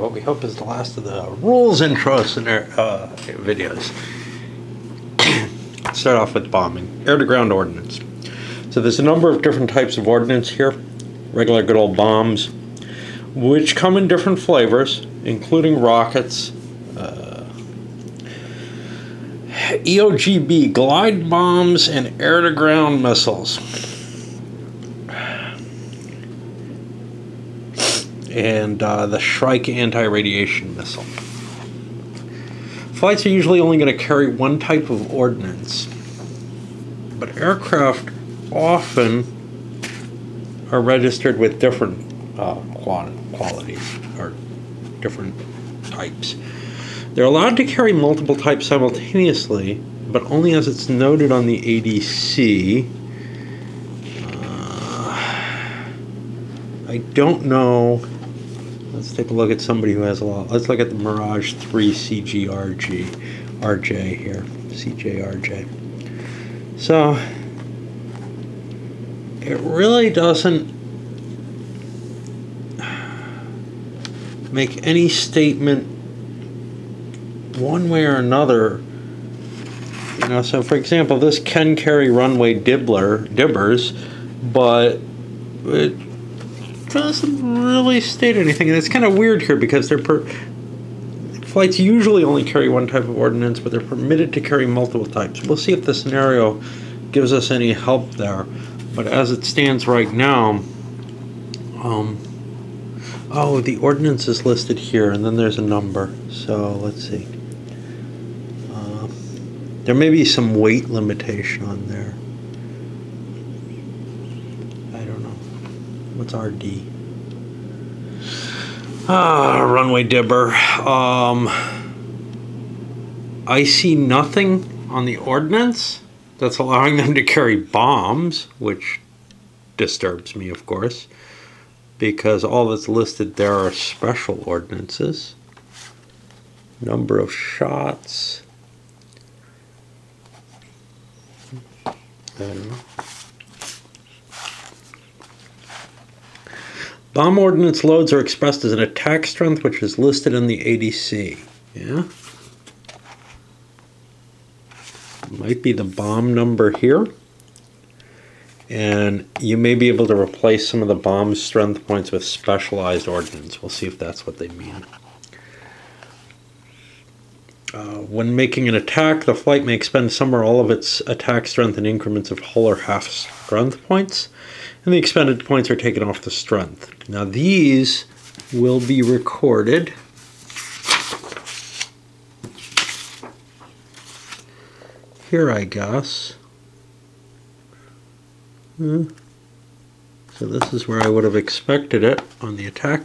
what we hope is the last of the rules intros in our uh, videos. Start off with bombing. Air-to-ground ordnance. So there's a number of different types of ordnance here. Regular good old bombs, which come in different flavors, including rockets, uh, EOGB glide bombs, and air-to-ground missiles. And uh, the Shrike anti-radiation missile. Flights are usually only going to carry one type of ordnance, but aircraft often are registered with different uh, qualities or different types. They're allowed to carry multiple types simultaneously, but only as it's noted on the ADC. Uh, I don't know Let's take a look at somebody who has a lot. Let's look at the Mirage 3 CGRG, RJ here, CJRJ. So, it really doesn't make any statement one way or another. You know, so for example, this can carry runway dibbler, dibbers, but it doesn't really state anything, and it's kind of weird here because they're per flights usually only carry one type of ordnance, but they're permitted to carry multiple types. We'll see if the scenario gives us any help there. But as it stands right now, um, oh, the ordnance is listed here, and then there's a number. So let's see. Uh, there may be some weight limitation on there. What's RD? Ah, runway dibber. Um, I see nothing on the ordnance that's allowing them to carry bombs, which disturbs me, of course, because all that's listed there are special ordinances. Number of shots. I don't know. Bomb ordnance loads are expressed as an attack strength, which is listed in the ADC. Yeah? Might be the bomb number here. And you may be able to replace some of the bomb strength points with specialized ordnance. We'll see if that's what they mean. Uh, when making an attack, the flight may expend some or all of its attack strength in increments of whole or half strength points and the expended points are taken off the strength. Now these will be recorded here, I guess. Hmm. So this is where I would have expected it on the attack,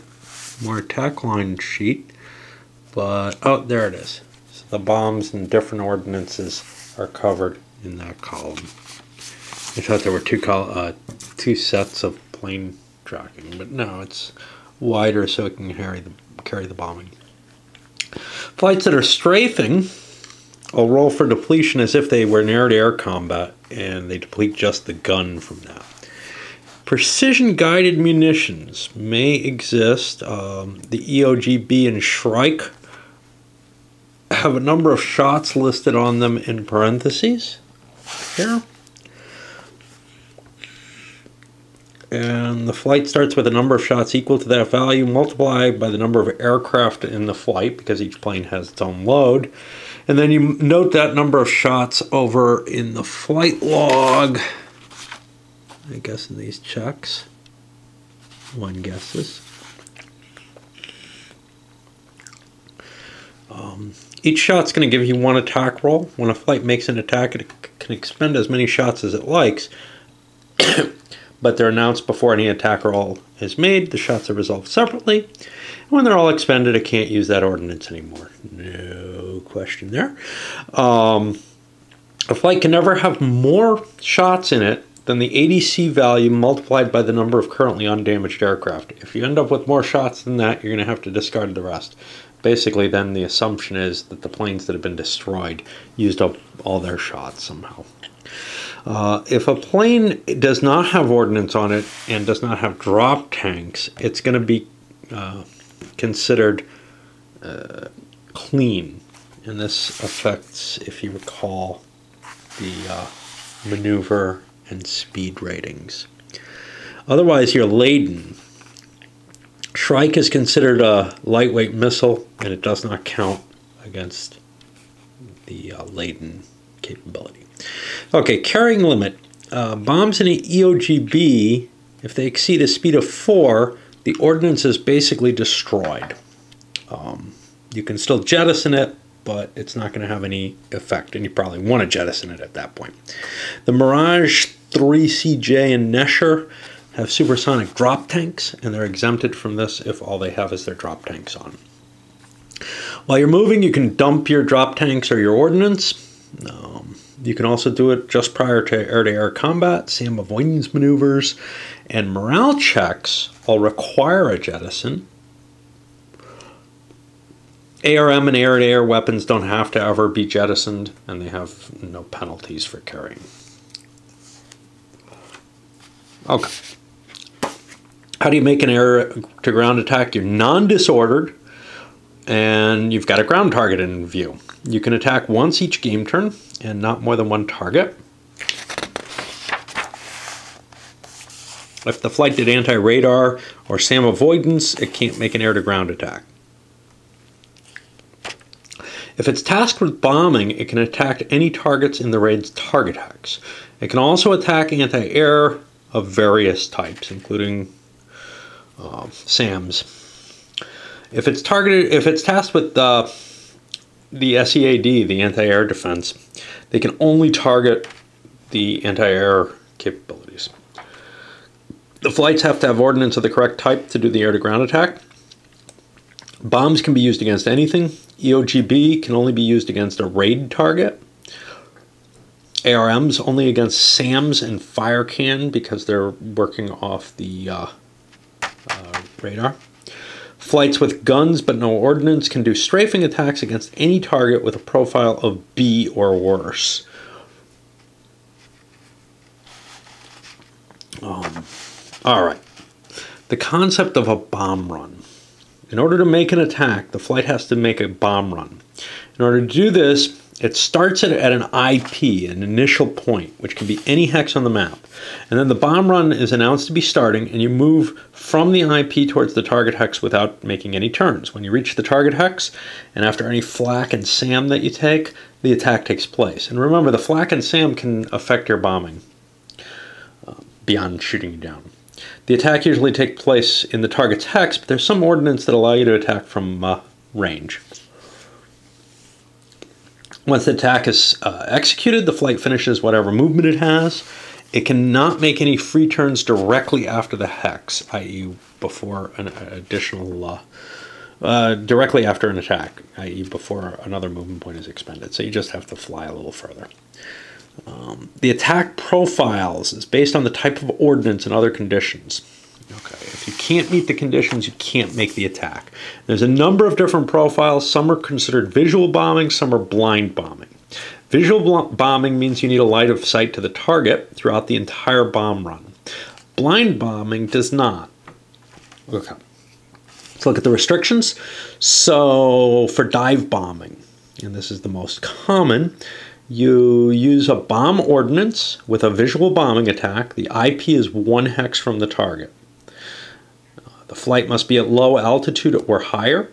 more attack line sheet. But, oh, there it is. So the bombs and different ordinances are covered in that column. I thought there were two uh, two sets of plane tracking, but no, it's wider so it can carry the carry the bombing. Flights that are strafing will roll for depletion as if they were in air-to-air combat, and they deplete just the gun from that. Precision guided munitions may exist. Um, the EOGB and Shrike have a number of shots listed on them in parentheses here. And the flight starts with a number of shots equal to that value multiplied by the number of aircraft in the flight because each plane has its own load. And then you note that number of shots over in the flight log. I guess in these checks. One guesses. Um, each shot's going to give you one attack roll. When a flight makes an attack it can expend as many shots as it likes but they're announced before any attack roll is made. The shots are resolved separately. And when they're all expended, it can't use that ordinance anymore. No question there. Um, a flight can never have more shots in it than the ADC value multiplied by the number of currently undamaged aircraft. If you end up with more shots than that, you're going to have to discard the rest. Basically, then the assumption is that the planes that have been destroyed used up all their shots somehow. Uh, if a plane does not have ordnance on it and does not have drop tanks, it's going to be uh, considered uh, clean. And this affects, if you recall, the uh, maneuver and speed ratings. Otherwise, you're laden. Shrike is considered a lightweight missile, and it does not count against the uh, laden capability. Okay, carrying limit. Uh, bombs in an EOGB, if they exceed a speed of 4, the ordnance is basically destroyed. Um, you can still jettison it, but it's not going to have any effect, and you probably want to jettison it at that point. The Mirage 3CJ and Nesher have supersonic drop tanks, and they're exempted from this if all they have is their drop tanks on. While you're moving, you can dump your drop tanks or your ordnance. Um, you can also do it just prior to air-to-air combat, SAM avoidance maneuvers, and morale checks all require a jettison. ARM and air-to-air weapons don't have to ever be jettisoned, and they have no penalties for carrying. Okay. How do you make an air to ground attack? You're non-disordered and you've got a ground target in view. You can attack once each game turn and not more than one target. If the flight did anti-radar or SAM avoidance, it can't make an air-to-ground attack. If it's tasked with bombing, it can attack any targets in the raid's target hex. It can also attack anti-air of various types, including uh, SAMs. If it's targeted, if it's tasked with uh, the SEAD, the anti-air defense, they can only target the anti-air capabilities. The flights have to have ordnance of the correct type to do the air-to-ground attack. Bombs can be used against anything. EOGB can only be used against a raid target. ARMs only against SAMs and fire can because they're working off the uh, uh, radar. Flights with guns but no ordnance can do strafing attacks against any target with a profile of B or worse. Um, all right. The concept of a bomb run. In order to make an attack, the flight has to make a bomb run. In order to do this, it starts at, at an IP, an initial point, which can be any hex on the map. And then the bomb run is announced to be starting, and you move from the IP towards the target hex without making any turns. When you reach the target hex, and after any flak and SAM that you take, the attack takes place. And remember, the flak and SAM can affect your bombing uh, beyond shooting you down. The attack usually takes place in the target's hex, but there's some ordnance that allow you to attack from uh, range. Once the attack is uh, executed, the flight finishes whatever movement it has. It cannot make any free turns directly after the hex, i.e. before an additional, uh, uh, directly after an attack, i.e. before another movement point is expended. So you just have to fly a little further. Um, the attack profiles is based on the type of ordnance and other conditions. Okay, if you can't meet the conditions, you can't make the attack. There's a number of different profiles. Some are considered visual bombing, some are blind bombing. Visual bombing means you need a light of sight to the target throughout the entire bomb run. Blind bombing does not. Okay. Let's look at the restrictions. So for dive bombing, and this is the most common, you use a bomb ordnance with a visual bombing attack. The IP is one hex from the target. The flight must be at low altitude or higher.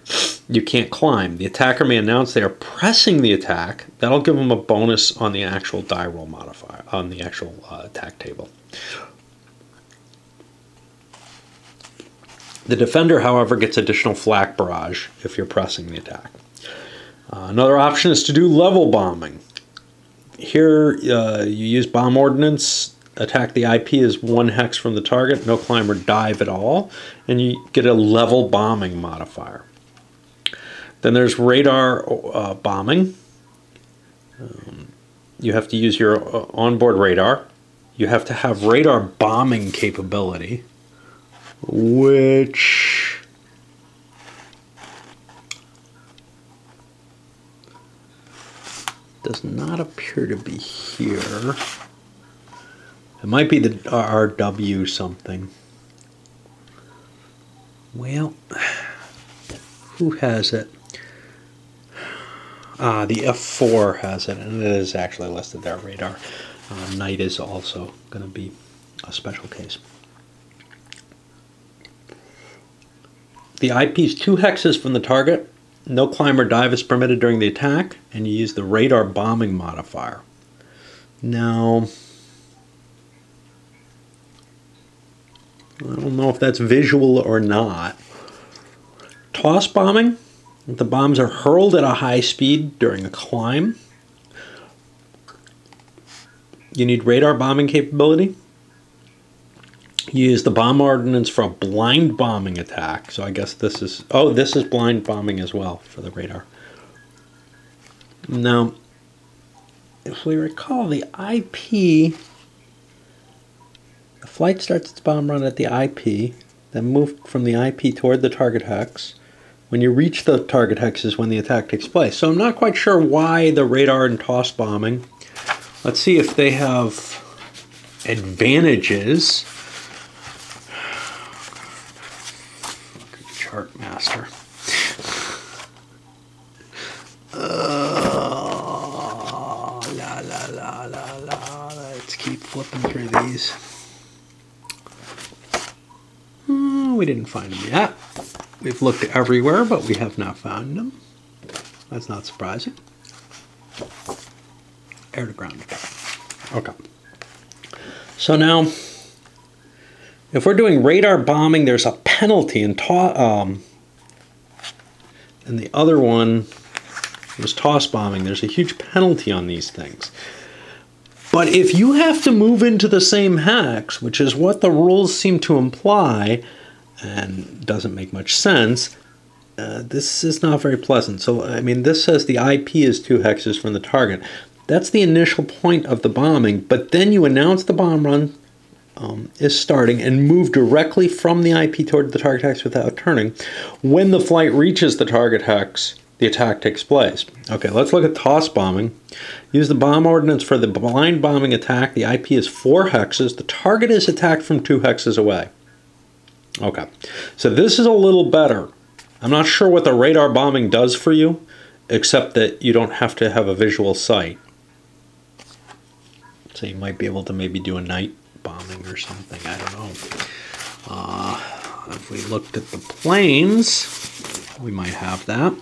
You can't climb. The attacker may announce they are pressing the attack. That'll give them a bonus on the actual die roll modifier, on the actual uh, attack table. The defender, however, gets additional flak barrage if you're pressing the attack. Uh, another option is to do level bombing. Here, uh, you use bomb ordnance attack the IP is one hex from the target, no climb or dive at all, and you get a level bombing modifier. Then there's radar uh, bombing. Um, you have to use your uh, onboard radar. You have to have radar bombing capability, which does not appear to be here. It might be the RW something. Well, who has it? Uh, the F4 has it, and it is actually listed there, radar. Uh, night is also going to be a special case. The is two hexes from the target. No climb or dive is permitted during the attack, and you use the radar bombing modifier. Now, I don't know if that's visual or not. Toss bombing. The bombs are hurled at a high speed during a climb. You need radar bombing capability. You use the bomb ordnance for a blind bombing attack. So I guess this is, oh, this is blind bombing as well for the radar. Now, if we recall, the IP, flight starts its bomb run at the IP, then move from the IP toward the target hex. When you reach the target hex is when the attack takes place. So I'm not quite sure why the radar and toss bombing. Let's see if they have advantages. Chart master. Uh, la la la la la. Let's keep flipping through these. We didn't find them yet. We've looked everywhere, but we have not found them. That's not surprising. Air to ground. Okay. So now, if we're doing radar bombing, there's a penalty, and um, and the other one was toss bombing. There's a huge penalty on these things. But if you have to move into the same hex, which is what the rules seem to imply, and doesn't make much sense, uh, this is not very pleasant. So, I mean, this says the IP is two hexes from the target. That's the initial point of the bombing, but then you announce the bomb run um, is starting and move directly from the IP toward the target hex without turning. When the flight reaches the target hex, the attack takes place. Okay, let's look at toss bombing. Use the bomb ordinance for the blind bombing attack. The IP is four hexes. The target is attacked from two hexes away. Okay, so this is a little better. I'm not sure what the radar bombing does for you, except that you don't have to have a visual sight. So you might be able to maybe do a night bombing or something. I don't know. Uh, if we looked at the planes, we might have that.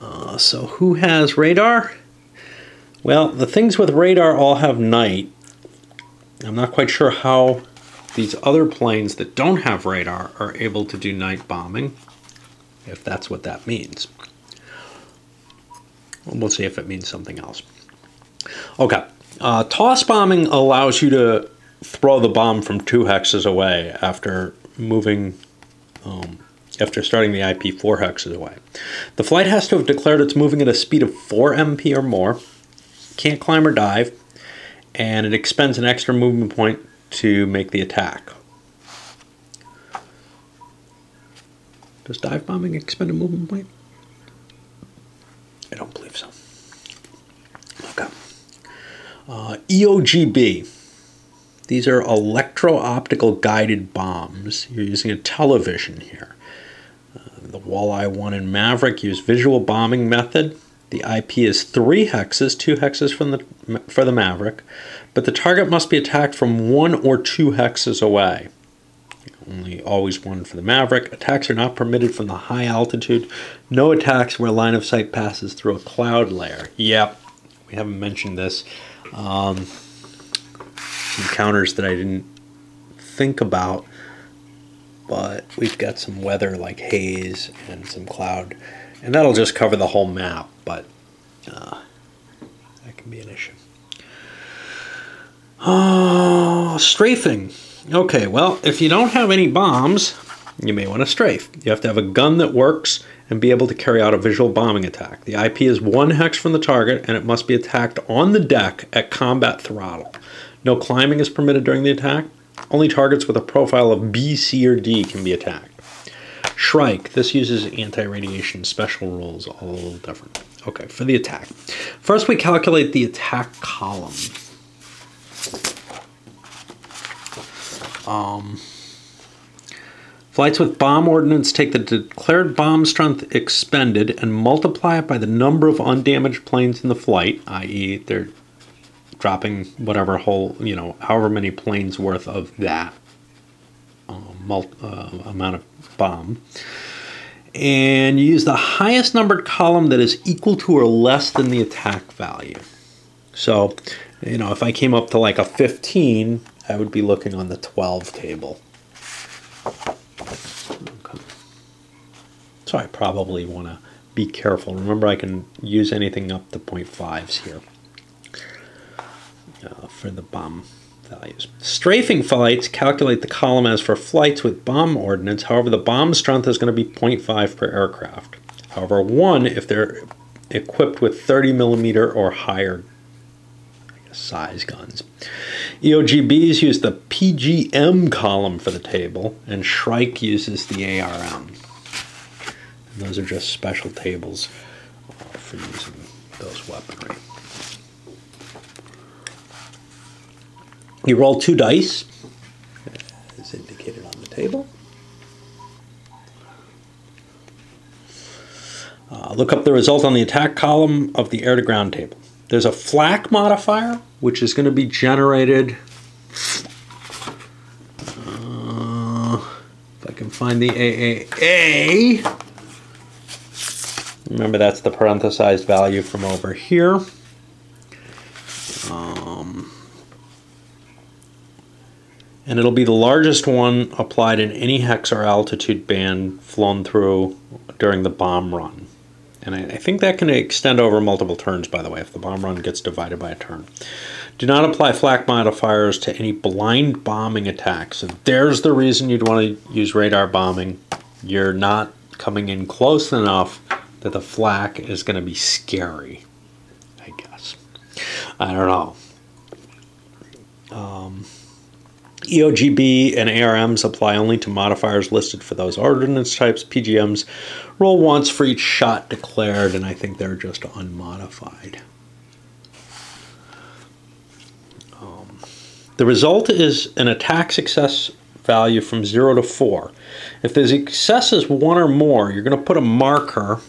Uh, so who has radar? Well, the things with radar all have night. I'm not quite sure how these other planes that don't have radar are able to do night bombing, if that's what that means. We'll see if it means something else. Okay, uh, toss bombing allows you to throw the bomb from two hexes away after moving, um, after starting the IP four hexes away. The flight has to have declared it's moving at a speed of 4 MP or more, can't climb or dive, and it expends an extra movement point to make the attack. Does dive bombing expend a movement point? I don't believe so. Okay. Uh, EOGB. These are electro-optical guided bombs. You're using a television here. Uh, the Walleye 1 and Maverick use visual bombing method. The IP is three hexes, two hexes from the, for the Maverick, but the target must be attacked from one or two hexes away. Only always one for the Maverick. Attacks are not permitted from the high altitude. No attacks where line of sight passes through a cloud layer. Yep, we haven't mentioned this. Um, encounters that I didn't think about, but we've got some weather like haze and some cloud, and that'll just cover the whole map, but uh, that can be an issue. Oh, strafing. Okay, well, if you don't have any bombs, you may want to strafe. You have to have a gun that works and be able to carry out a visual bombing attack. The IP is one hex from the target and it must be attacked on the deck at combat throttle. No climbing is permitted during the attack. Only targets with a profile of B, C, or D can be attacked. Shrike, this uses anti-radiation special rules, all a little different. Okay, for the attack. First we calculate the attack column. Um, Flights with bomb ordnance take the declared bomb strength expended and multiply it by the number of undamaged planes in the flight, i.e., they're dropping whatever whole, you know, however many planes worth of that uh, mul- uh, amount of bomb. And use the highest numbered column that is equal to or less than the attack value. So, you know, if I came up to like a 15, I would be looking on the 12 table. Okay. So I probably want to be careful. Remember, I can use anything up to 0.5s here uh, for the bomb values. Strafing flights calculate the column as for flights with bomb ordnance. However, the bomb strength is going to be 0.5 per aircraft. However, 1 if they're equipped with 30 millimeter or higher size guns. EOGBs use the PGM column for the table, and Shrike uses the ARM. And those are just special tables for using those weaponry. You roll two dice, as indicated on the table. Uh, look up the result on the attack column of the air to ground table. There's a flak modifier, which is going to be generated. Uh, if I can find the AAA. Remember, that's the parenthesized value from over here. Um, and it'll be the largest one applied in any hex or altitude band flown through during the bomb run. And I, I, think that can extend over multiple turns, by the way, if the bomb run gets divided by a turn. Do not apply flak modifiers to any blind bombing attacks. And there's the reason you'd want to use radar bombing. You're not coming in close enough that the flak is going to be scary, I guess. I don't know. Um, EOGB and ARMs apply only to modifiers listed for those ordnance types. PGMs roll once for each shot declared, and I think they're just unmodified. Um, the result is an attack success value from 0 to 4. If the success is 1 or more, you're going to put a marker,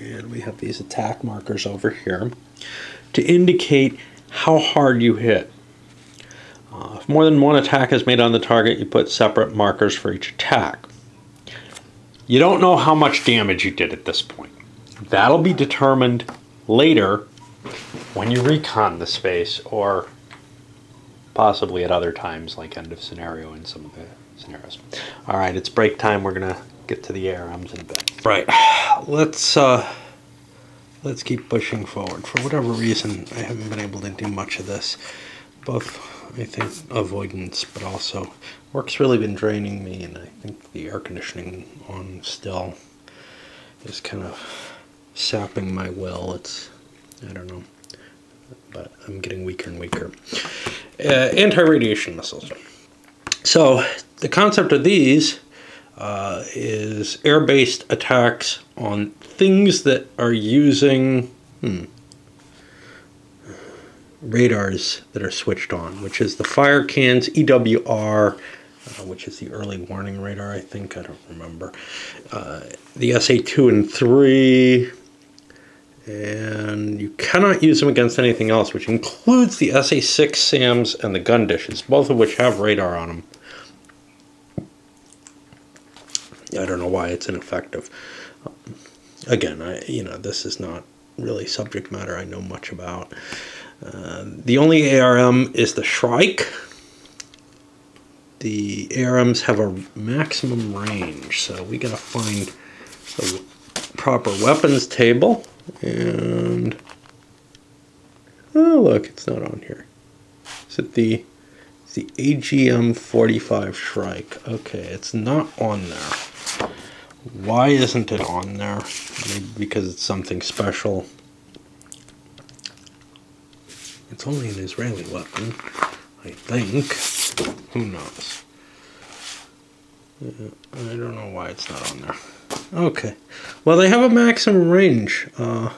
and we have these attack markers over here, to indicate how hard you hit. Uh, if more than one attack is made on the target, you put separate markers for each attack. You don't know how much damage you did at this point. That'll be determined later when you recon the space or possibly at other times like end of scenario in some of the scenarios. All right, it's break time. We're going to get to the air arms in a bit. Right. Let's uh let's keep pushing forward. For whatever reason, I haven't been able to do much of this. Both I think avoidance, but also work's really been draining me, and I think the air conditioning on still is kind of sapping my will. It's I don't know, but I'm getting weaker and weaker. Uh, anti-radiation missiles. So the concept of these uh, is air-based attacks on things that are using. Hmm, radars that are switched on, which is the fire cans, EWR, uh, which is the early warning radar, I think, I don't remember, uh, the SA2 and 3, and you cannot use them against anything else, which includes the SA6 SAMs and the gun dishes, both of which have radar on them. I don't know why it's ineffective. Um, again, I you know this is not really subject matter I know much about. The only ARM is the Shrike. The ARMs have a maximum range, so we gotta find the proper weapons table. And oh, look, it's not on here. Is it the it's the AGM 45 Shrike? Okay, it's not on there. Why isn't it on there? Maybe because it's something special. It's only an Israeli weapon, I think. Who knows? Uh, I don't know why it's not on there. Okay. Well, they have a maximum range. Uh,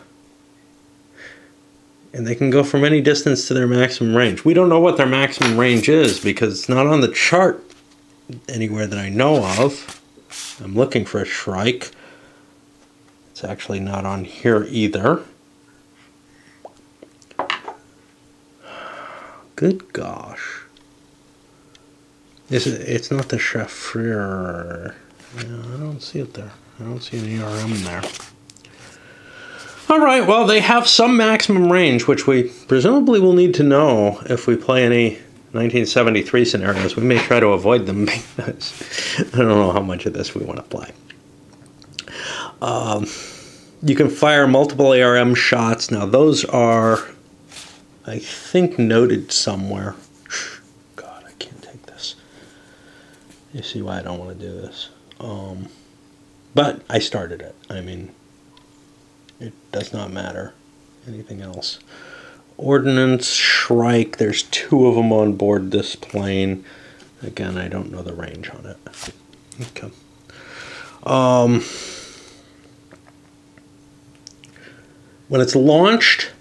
and they can go from any distance to their maximum range. We don't know what their maximum range is because it's not on the chart anywhere that I know of. I'm looking for a Shrike. It's actually not on here either. Good gosh. Is it, it's not the. Yeah, I don't see it there. I don't see an ARM there. All right, well, they have some maximum range, which we presumably will need to know if we play any 1973 scenarios. We may try to avoid them because I don't know how much of this we want to play. Um, you can fire multiple ARM shots. Now, those are, I think, noted somewhere. God, I can't take this. You see why I don't want to do this. Um, but I started it. I mean, it does not matter. Anything else. Ordnance, Shrike, there's two of them on board this plane. Again, I don't know the range on it. Okay. Um, when it's launched,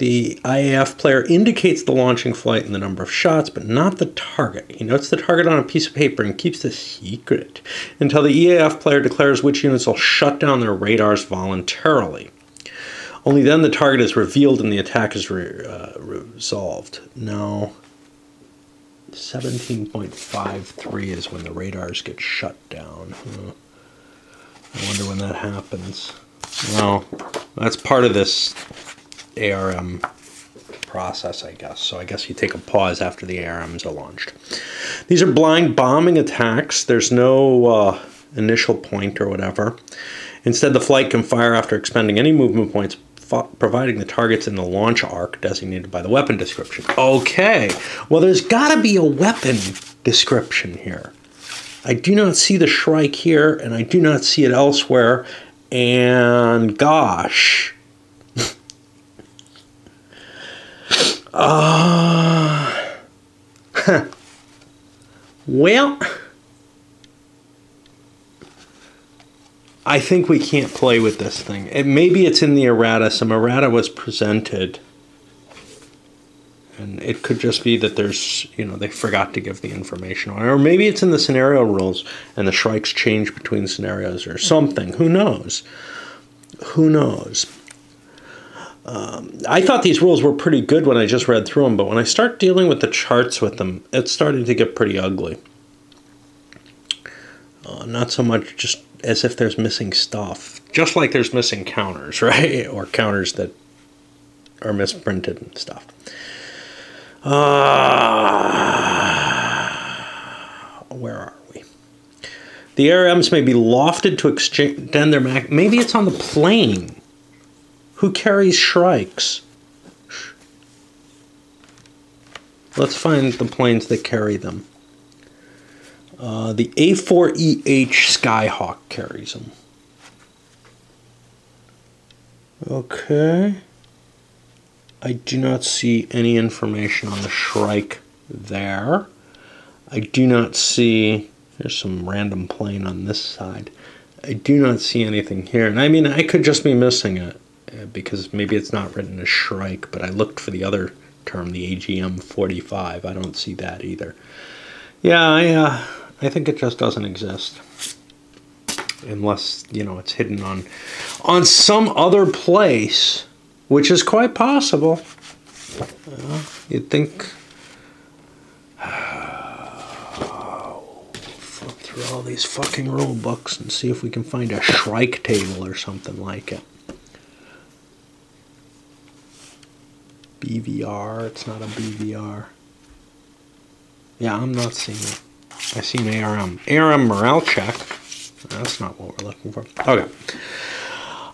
the IAF player indicates the launching flight and the number of shots, but not the target. He notes the target on a piece of paper and keeps the secret until the EAF player declares which units will shut down their radars voluntarily. Only then the target is revealed and the attack is re uh, resolved. No. 17.53 is when the radars get shut down. I wonder when that happens. Well, that's part of this ARM process, I guess. So I guess you take a pause after the ARMs are launched. These are blind bombing attacks. There's no uh, initial point or whatever. Instead, the flight can fire after expending any movement points, providing the targets in the launch arc designated by the weapon description. Okay, well, there's got to be a weapon description here. I do not see the Shrike here, and I do not see it elsewhere. And gosh, Uh, well, I think we can't play with this thing. It, maybe it's in the errata. Some errata was presented. And it could just be that there's, you know, they forgot to give the information. Or maybe it's in the scenario rules and the shrikes change between scenarios or something. Who knows? Who knows? Um, I thought these rules were pretty good when I just read through them, but when I start dealing with the charts with them, it's starting to get pretty ugly. Uh, not so much just as if there's missing stuff, just like there's missing counters, right? Or counters that are misprinted and stuff. Uh, where are we? The ARMs may be lofted to extend their mag. Maybe it's on the plane who carries shrikes? Let's find the planes that carry them. Uh, the A4EH Skyhawk carries them. Okay. I do not see any information on the Shrike there. I do not see, there's some random plane on this side. I do not see anything here. And I mean, I could just be missing it. Uh, because maybe it's not written as Shrike, but I looked for the other term, the AGM 45. I don't see that either. Yeah, I, uh, I think it just doesn't exist. Unless, you know, it's hidden on, on some other place, which is quite possible. Uh, you'd think... flip through all these fucking rule books and see if we can find a Shrike table or something like it. BVR. It's not a BVR. Yeah, I'm not seeing it. I see an ARM. ARM morale check. That's not what we're looking for. Okay.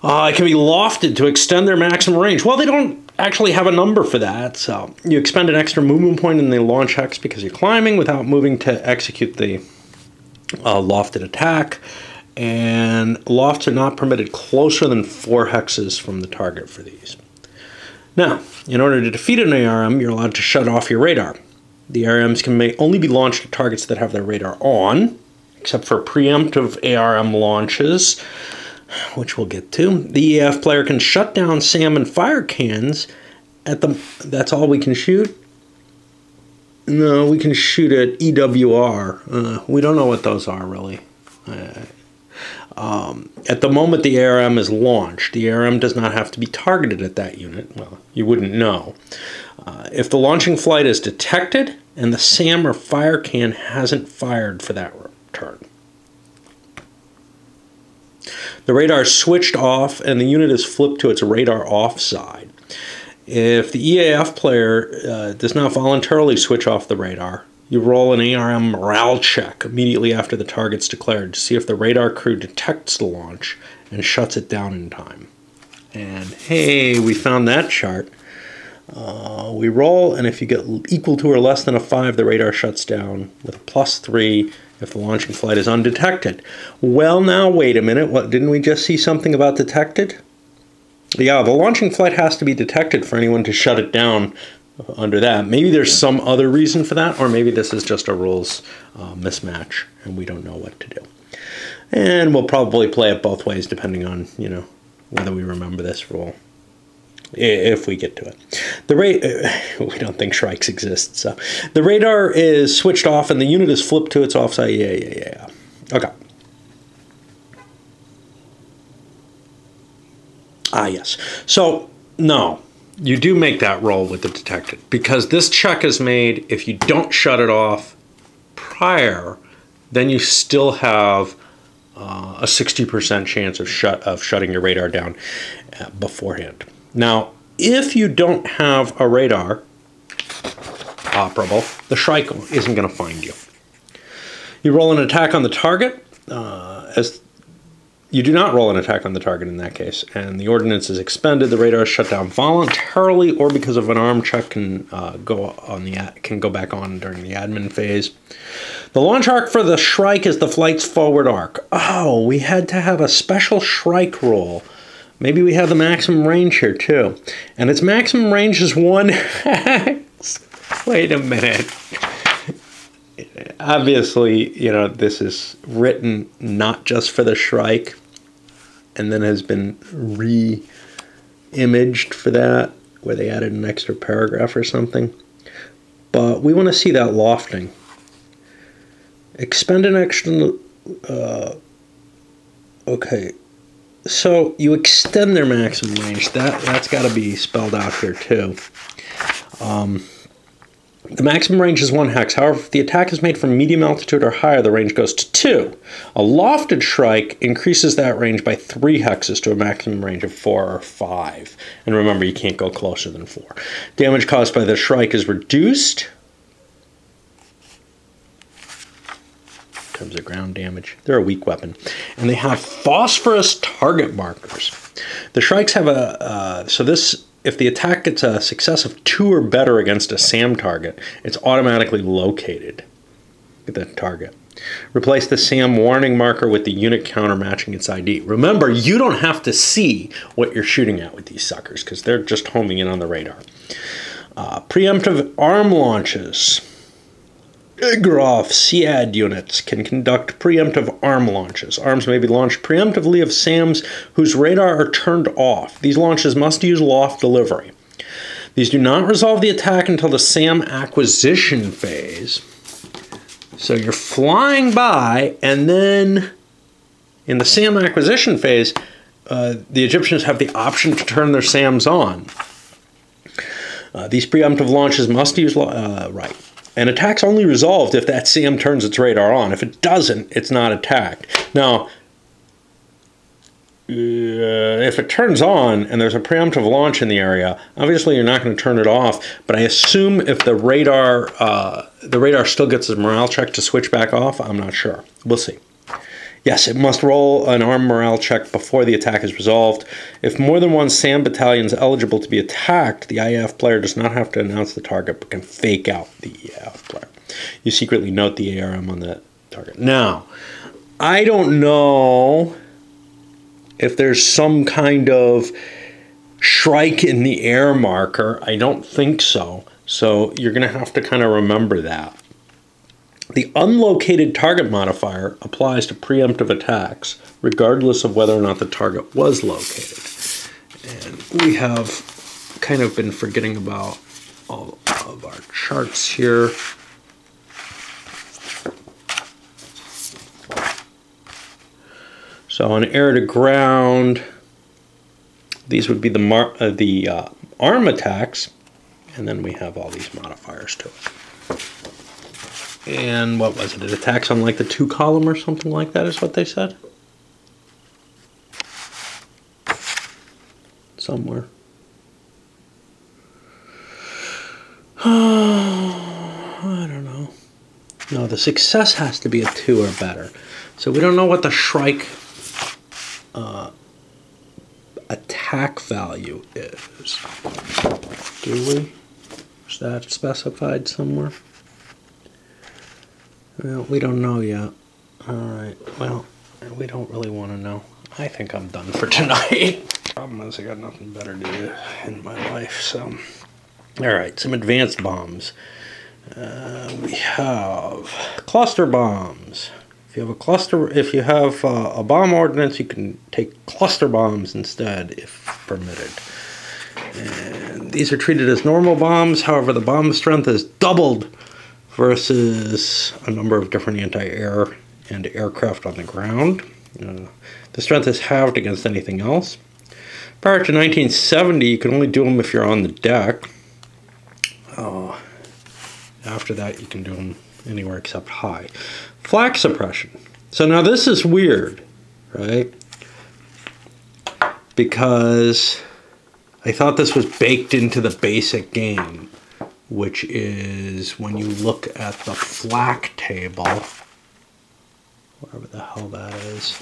Uh, it can be lofted to extend their maximum range. Well, they don't actually have a number for that. So you expend an extra movement point in the launch hex because you're climbing without moving to execute the uh, lofted attack. And lofts are not permitted closer than four hexes from the target for these. Now, in order to defeat an ARM, you're allowed to shut off your radar. The ARMs can may only be launched at targets that have their radar on, except for preemptive ARM launches, which we'll get to. The EF player can shut down SAM and fire cans at the. That's all we can shoot. no, we can shoot at EWR. Uh, we don't know what those are really. Uh, um, at the moment the ARM is launched, the ARM does not have to be targeted at that unit. Well, you wouldn't know. Uh, if the launching flight is detected and the SAM or fire can hasn't fired for that turn. The radar is switched off and the unit is flipped to its radar off side. If the EAF player uh, does not voluntarily switch off the radar, you roll an ARM morale check immediately after the target's declared to see if the radar crew detects the launch and shuts it down in time. And hey, we found that chart. Uh, we roll, and if you get equal to or less than a 5, the radar shuts down with a plus 3 if the launching flight is undetected. Well, now, wait a minute. What Didn't we just see something about detected? Yeah, the launching flight has to be detected for anyone to shut it down under that. Maybe there's some other reason for that, or maybe this is just a rules uh, mismatch and we don't know what to do. And we'll probably play it both ways depending on, you know, whether we remember this rule if we get to it. The rate we don't think shrikes exist, so the radar is switched off and the unit is flipped to its offside. Yeah, yeah, yeah. Okay. Ah, yes. So no, you do make that roll with the detected because this check is made if you don't shut it off prior, then you still have uh, a 60% chance of shut of shutting your radar down uh, beforehand. Now, if you don't have a radar operable, the Shrike isn't going to find you. You roll an attack on the target uh, as you do not roll an attack on the target in that case, and the ordinance is expended. The radar is shut down voluntarily, or because of an arm check can uh, go on the can go back on during the admin phase. The launch arc for the Shrike is the flight's forward arc. Oh, we had to have a special Shrike roll. Maybe we have the maximum range here too, and its maximum range is one. Wait a minute obviously, you know, this is written not just for the Shrike and then has been re imaged for that, where they added an extra paragraph or something. But we want to see that lofting. Expend an extra. Uh, okay. So you extend their maximum range. That that's got to be spelled out here too. Um, the maximum range is 1 hex. However, if the attack is made from medium altitude or higher, the range goes to 2. A lofted Shrike increases that range by 3 hexes to a maximum range of 4 or 5. And remember, you can't go closer than 4. Damage caused by the Shrike is reduced. In terms of ground damage, they're a weak weapon. And they have phosphorus target markers. The Shrikes have a, uh, so this if the attack gets a success of two or better against a SAM target, it's automatically located at that target. Replace the SAM warning marker with the unit counter matching its ID. Remember, you don't have to see what you're shooting at with these suckers because they're just homing in on the radar. Uh, preemptive arm launches. Groff SEAD units can conduct preemptive arm launches. Arms may be launched preemptively of SAMs whose radar are turned off. These launches must use loft delivery. These do not resolve the attack until the SAM acquisition phase. So you're flying by, and then in the SAM acquisition phase, uh, the Egyptians have the option to turn their SAMs on. Uh, these preemptive launches must use, uh, right. And attack's only resolved if that SAM turns its radar on. If it doesn't, it's not attacked. Now, uh, if it turns on and there's a preemptive launch in the area, obviously you're not going to turn it off. But I assume if the radar uh, the radar still gets a morale check to switch back off, I'm not sure. We'll see. Yes, it must roll an arm morale check before the attack is resolved. If more than one SAM battalion is eligible to be attacked, the IAF player does not have to announce the target but can fake out the EAF player. You secretly note the ARM on the target. Now, I don't know if there's some kind of shrike in the air marker. I don't think so. So you're going to have to kind of remember that. The unlocated target modifier applies to preemptive attacks, regardless of whether or not the target was located. And we have kind of been forgetting about all of our charts here. So on air to ground, these would be the uh, the uh, arm attacks, and then we have all these modifiers to it. And what was it? It attacks on like the two column or something like that, is what they said? Somewhere. I don't know. No, the success has to be a two or better. So we don't know what the Shrike uh, attack value is. Do we? Is that specified somewhere? Well, we don't know yet. Alright, well, we don't really want to know. I think I'm done for tonight. Problem is, I got nothing better to do in my life, so. Alright, some advanced bombs. Uh, we have cluster bombs. If you have a cluster, if you have uh, a bomb ordinance, you can take cluster bombs instead, if permitted. And these are treated as normal bombs. However, the bomb strength is doubled versus a number of different anti-air and aircraft on the ground. Uh, the strength is halved against anything else. Prior to 1970, you can only do them if you're on the deck. Uh, after that, you can do them anywhere except high. Flak suppression. So now this is weird, right? Because I thought this was baked into the basic game which is when you look at the flak table, whatever the hell that is,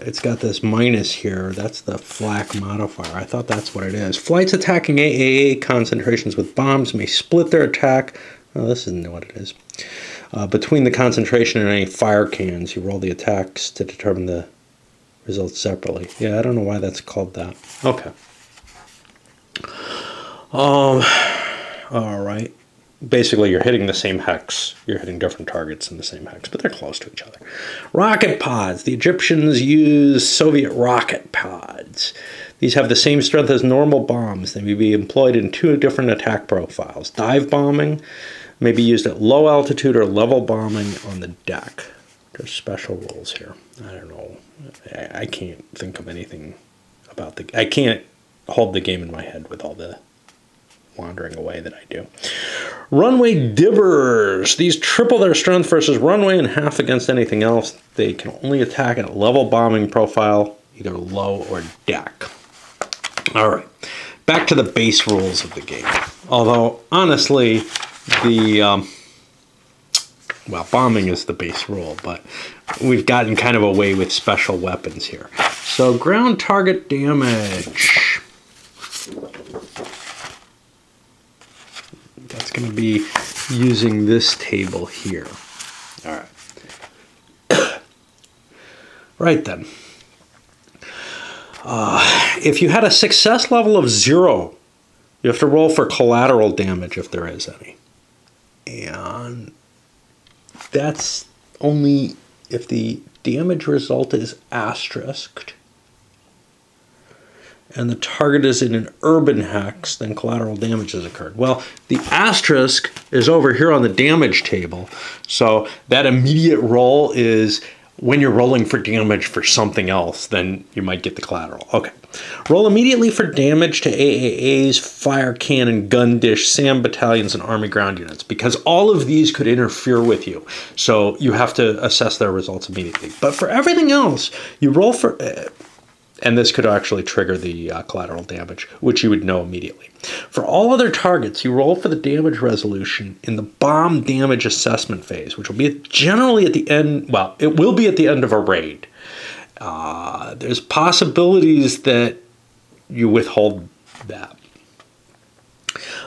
it's got this minus here. That's the flak modifier. I thought that's what it is. Flights attacking AAA concentrations with bombs may split their attack. Oh, this isn't what it is. Uh, between the concentration and any fire cans, you roll the attacks to determine the results separately. Yeah, I don't know why that's called that. Okay. Um, all right. Basically, you're hitting the same hex. You're hitting different targets in the same hex, but they're close to each other. Rocket pods. The Egyptians used Soviet rocket pods. These have the same strength as normal bombs. They may be employed in two different attack profiles. Dive bombing may be used at low altitude or level bombing on the deck. There's special rules here. I don't know. I can't think of anything about the. I can't hold the game in my head with all the wandering away that I do. Runway dibbers. These triple their strength versus runway and half against anything else. They can only attack at a level bombing profile, either low or deck. All right, back to the base rules of the game. Although, honestly, the, um, well, bombing is the base rule, but we've gotten kind of away with special weapons here. So, ground target damage. That's going to be using this table here. All right. right then. Uh, if you had a success level of zero, you have to roll for collateral damage if there is any. And that's only if the damage result is asterisked and the target is in an urban hex, then collateral damage has occurred. Well, the asterisk is over here on the damage table. So that immediate roll is when you're rolling for damage for something else, then you might get the collateral. Okay. Roll immediately for damage to AAAs, fire can, gun dish, SAM battalions, and Army ground units because all of these could interfere with you. So you have to assess their results immediately. But for everything else, you roll for. Uh, and this could actually trigger the uh, collateral damage, which you would know immediately. For all other targets, you roll for the damage resolution in the bomb damage assessment phase, which will be generally at the end, well, it will be at the end of a raid. Uh, there's possibilities that you withhold.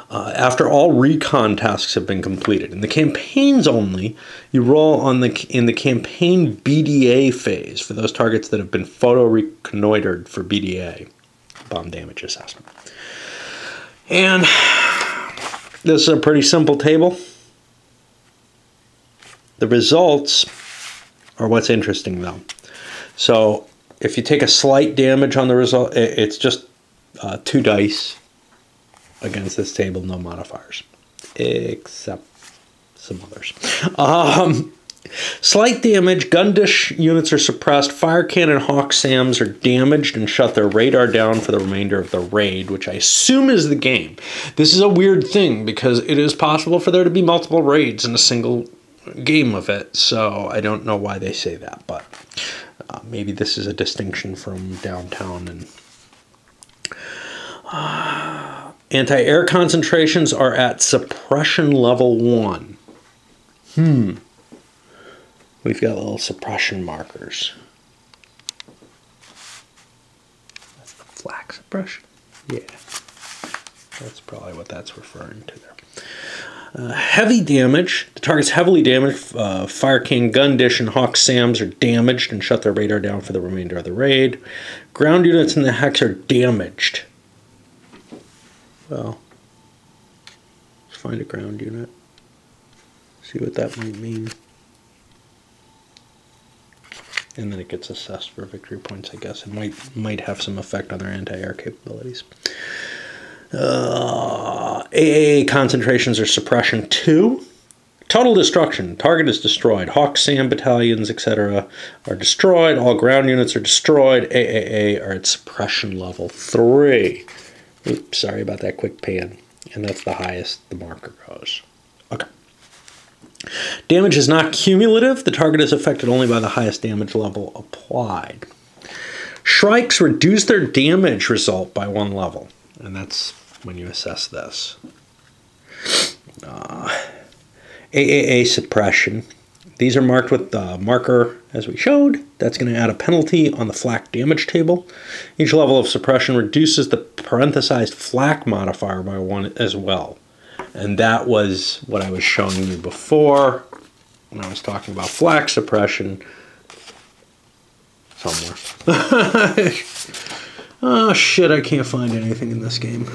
Uh, after all recon tasks have been completed. In the campaigns only, you roll on the in the campaign BDA phase for those targets that have been photo reconnoitered for BDA, bomb damage assessment. And this is a pretty simple table. The results are what's interesting though. So if you take a slight damage on the result, it's just uh, two dice against this table, no modifiers, except some others. Um, Slight damage, gun dish units are suppressed, fire can Hawk SAMs are damaged and shut their radar down for the remainder of the raid, which I assume is the game. This is a weird thing because it is possible for there to be multiple raids in a single game of it, so I don't know why they say that, but uh, maybe this is a distinction from downtown and. Uh, Anti air concentrations are at suppression level one. Hmm. We've got little suppression markers. That's the flak suppression? Yeah. That's probably what that's referring to there. Uh, heavy damage. The target's heavily damaged. Uh, Fire Can, Gun Dish, and Hawk Sams are damaged and shut their radar down for the remainder of the raid. Ground units in the hex are damaged. Well, let's find a ground unit. See what that might mean and then it gets assessed for victory points. I guess it might might have some effect on their anti-air capabilities. Uh, AAA concentrations are suppression two. Total destruction. Target is destroyed. Hawk, SAM battalions, etc., are destroyed. All ground units are destroyed. AAA are at suppression level three. Oops, sorry about that quick pan. And that's the highest the marker goes. Okay. Damage is not cumulative. The target is affected only by the highest damage level applied. Shrikes reduce their damage result by one level, and that's when you assess this. Uh, AAA suppression. These are marked with the marker as we showed. That's going to add a penalty on the flak damage table. Each level of suppression reduces the parenthesized flak modifier by one as well. And that was what I was showing you before when I was talking about flak suppression somewhere. oh shit, I can't find anything in this game.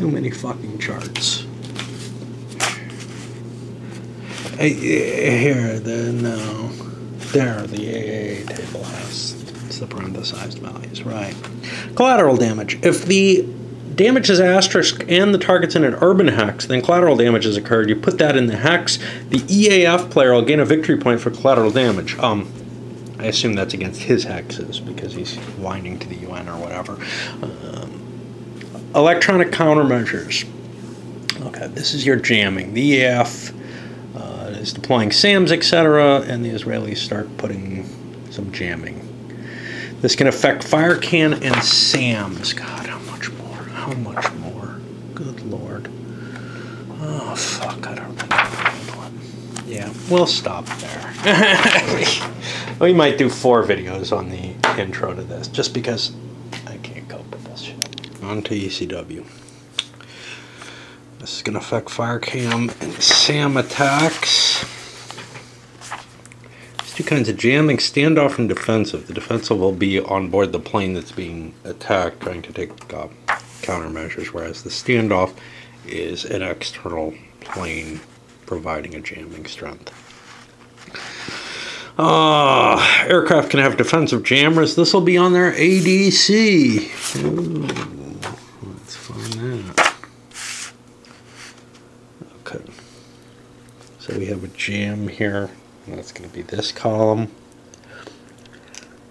Too many fucking charts. I, here, the no. There, the AA table has the parenthesized values, right. Collateral damage. If the damage is asterisk and the target's in an urban hex, then collateral damage has occurred. You put that in the hex. The EAF player will gain a victory point for collateral damage. Um, I assume that's against his hexes because he's winding to the UN or whatever. Um, electronic countermeasures. Okay, this is your jamming. The EAF uh, is deploying SAMs, etc., and the Israelis start putting some jamming this can affect fire can and SAMs. God, how much more? How much more? Good lord. Oh, fuck, I don't know. Yeah, we'll stop there. we might do four videos on the intro to this, just because I can't cope with this shit. On to ECW. This is going to affect fire can and SAM attacks There's two kinds of jamming standoff and defensive. The defensive will be on board the plane that's being attacked, trying to take uh, countermeasures, whereas the standoff is an external plane providing a jamming strength. Uh, aircraft can have defensive jammers. This will be on their ADC. Ooh, let's find that. Okay. So we have a jam here that's going to be this column.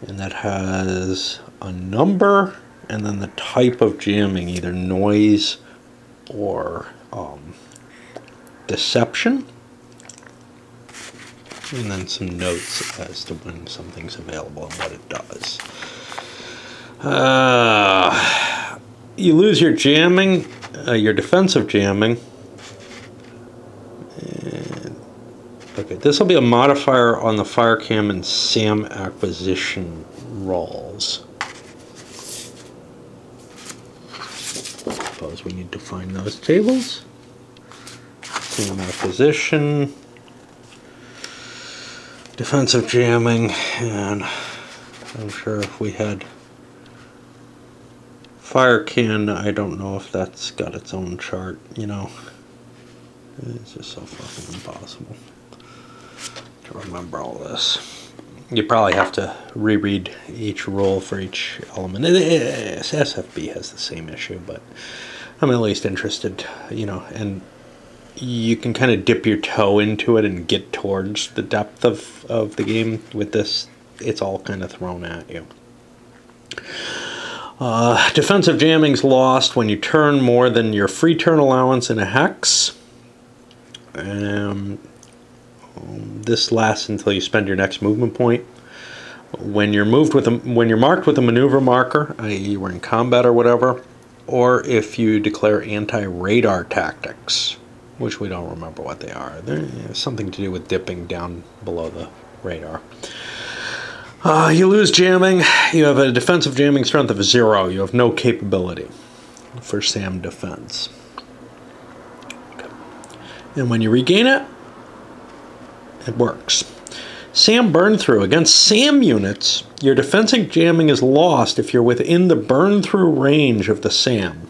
And that has a number and then the type of jamming, either noise or um, deception. And then some notes as to when something's available and what it does. Uh, you lose your jamming, uh, your defensive jamming, Okay, this will be a modifier on the FireCan and SAM acquisition rolls. Suppose we need to find those tables. SAM acquisition, defensive jamming, and I'm sure if we had FireCan, I don't know if that's got its own chart, you know. It's just so fucking impossible to remember all this. you probably have to reread each rule for each element. SFB has the same issue, but I'm at least interested, you know, and you can kind of dip your toe into it and get towards the depth of, of the game. With this, it's all kind of thrown at you. Uh, defensive jamming's lost when you turn more than your free turn allowance in a hex. Um, this lasts until you spend your next movement point. When you're moved with a, when you're marked with a maneuver marker, i.e., you were in combat or whatever, or if you declare anti-radar tactics, which we don't remember what they are. They're you know, something to do with dipping down below the radar. Uh, you lose jamming. You have a defensive jamming strength of zero. You have no capability for SAM defense. Okay. And when you regain it, it works. SAM burn through. Against SAM units, your defensive jamming is lost if you're within the burn through range of the SAM.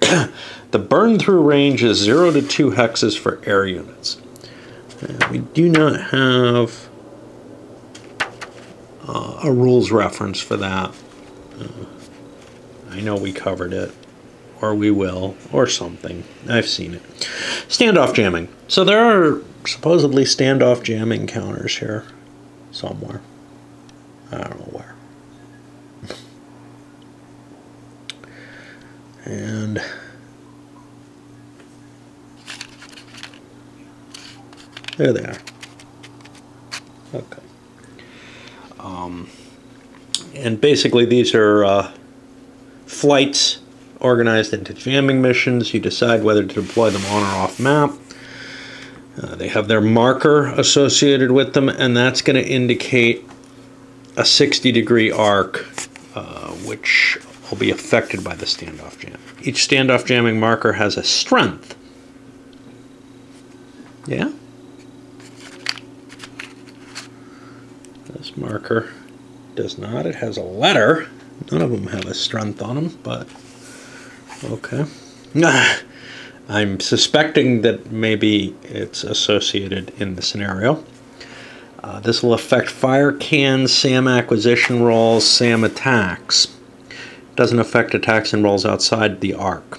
the burn through range is 0 to 2 hexes for air units. Uh, we do not have uh, a rules reference for that. Uh, I know we covered it, or we will, or something. I've seen it. Standoff jamming. So there are supposedly standoff jamming counters here somewhere. I don't know where. and there they are. Okay. Um, and basically, these are uh, flights organized into jamming missions. You decide whether to deploy them on or off map. Uh, they have their marker associated with them, and that's going to indicate a 60 degree arc, uh, which will be affected by the standoff jam. Each standoff jamming marker has a strength. Yeah? This marker does not. It has a letter. None of them have a strength on them, but okay. I'm suspecting that maybe it's associated in the scenario. Uh, this will affect fire cans, SAM acquisition rolls, SAM attacks. It doesn't affect attacks and rolls outside the arc.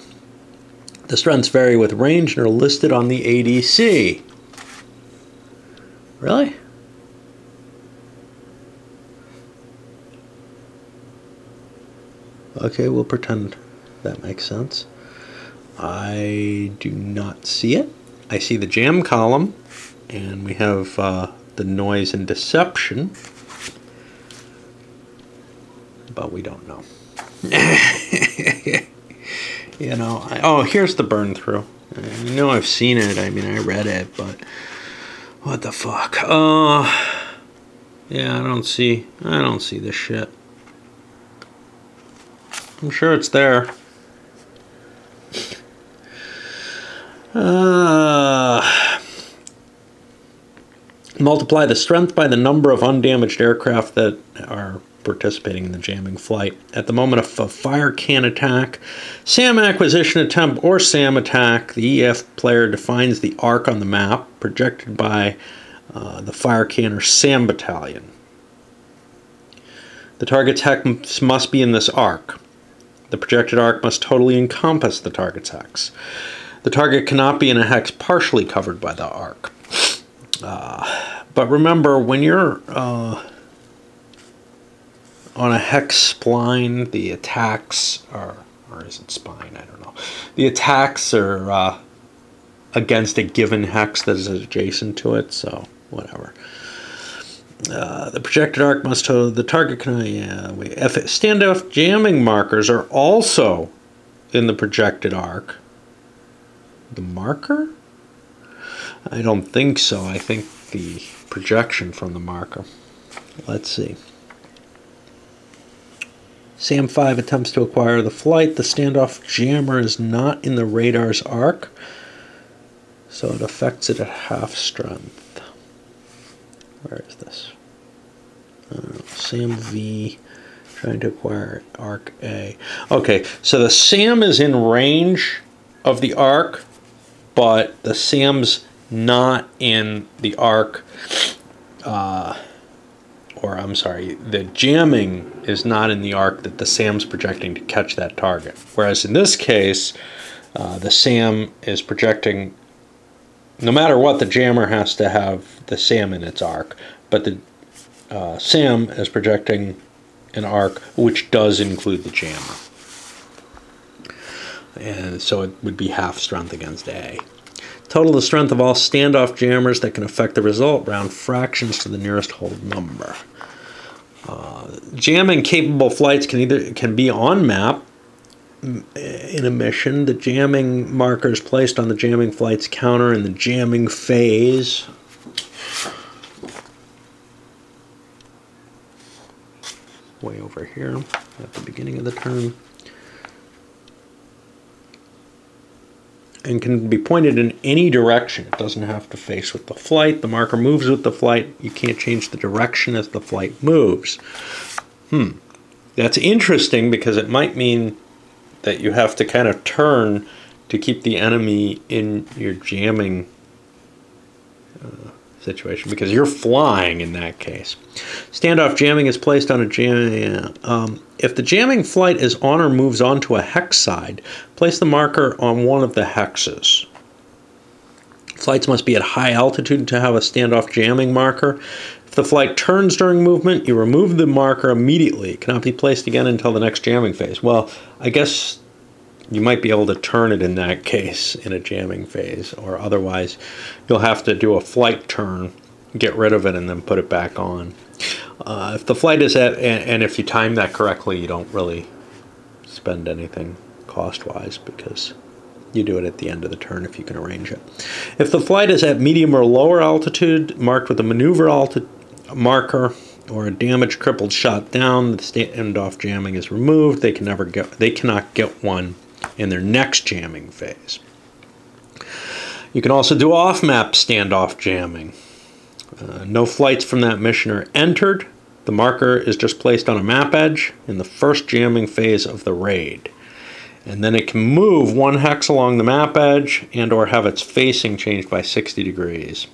The strengths vary with range and are listed on the ADC. Really? Okay, we'll pretend that makes sense. I do not see it. I see the jam column, and we have uh, the noise and deception, but we don't know. you know, I, oh, here's the burn through. I know I've seen it. I mean, I read it, but what the fuck? Uh, yeah, I don't see. I don't see this shit. I'm sure it's there. Uh, multiply the strength by the number of undamaged aircraft that are participating in the jamming flight. At the moment of a fire can attack, SAM acquisition attempt, or SAM attack, the EF player defines the arc on the map projected by uh, the fire can or SAM battalion. The target's hex must be in this arc. The projected arc must totally encompass the target's hex. The target cannot be in a hex partially covered by the arc. Uh, but remember, when you're uh, on a hex spline, the attacks are, or is it spine? I don't know. The attacks are uh, against a given hex that is adjacent to it, so whatever. Uh, the projected arc must hold the target can yeah wait, standoff jamming markers are also in the projected arc the marker? I don't think so. I think the projection from the marker. Let's see. SAM-5 attempts to acquire the flight. The standoff jammer is not in the radar's arc, so it affects it at half strength. Where is this? Uh, SAM-V trying to acquire arc A. Okay, so the SAM is in range of the arc, but the Sam's not in the arc uh, or I'm sorry, the jamming is not in the arc that the SAM's projecting to catch that target. Whereas in this case, uh, the SAM is projecting, no matter what, the jammer has to have the SAM in its arc, but the uh, SAM is projecting an arc which does include the jammer. And so it would be half strength against A. Total the strength of all standoff jammers that can affect the result, round fractions to the nearest whole number. Uh, jamming capable flights can either can be on map in a mission. The jamming markers placed on the jamming flight's counter in the jamming phase. Way over here at the beginning of the turn. And can be pointed in any direction. It doesn't have to face with the flight. The marker moves with the flight. You can't change the direction as the flight moves. Hmm. That's interesting because it might mean that you have to kind of turn to keep the enemy in your jamming uh, situation because you're flying in that case. Standoff jamming is placed on a jam. Um, if the jamming flight is on or moves onto a hex side, place the marker on one of the hexes. Flights must be at high altitude to have a standoff jamming marker. If the flight turns during movement, you remove the marker immediately. It cannot be placed again until the next jamming phase. Well, I guess you might be able to turn it in that case in a jamming phase, or otherwise you'll have to do a flight turn, get rid of it, and then put it back on. Uh, if the flight is at, and, and if you time that correctly, you don't really spend anything cost-wise because you do it at the end of the turn if you can arrange it. If the flight is at medium or lower altitude, marked with a maneuver alti- marker or a damaged, crippled shot down, the standoff jamming is removed. They can never get. They cannot get one in their next jamming phase. You can also do off-map standoff jamming. Uh, no flights from that mission are entered. The marker is just placed on a map edge in the first jamming phase of the raid. And then it can move one hex along the map edge and or have its facing changed by 60 degrees.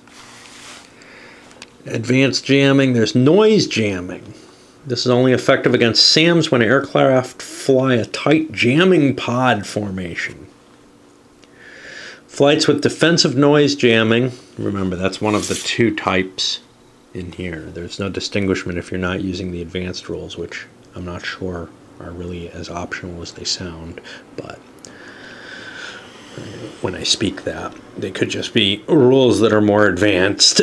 Advanced jamming, there's noise jamming. This is only effective against SAMs when aircraft fly a tight jamming pod formation. Flights with defensive noise jamming, remember that's one of the two types in here. There's no distinguishment if you're not using the advanced rules, which I'm not sure are really as optional as they sound, but when I speak that, they could just be rules that are more advanced.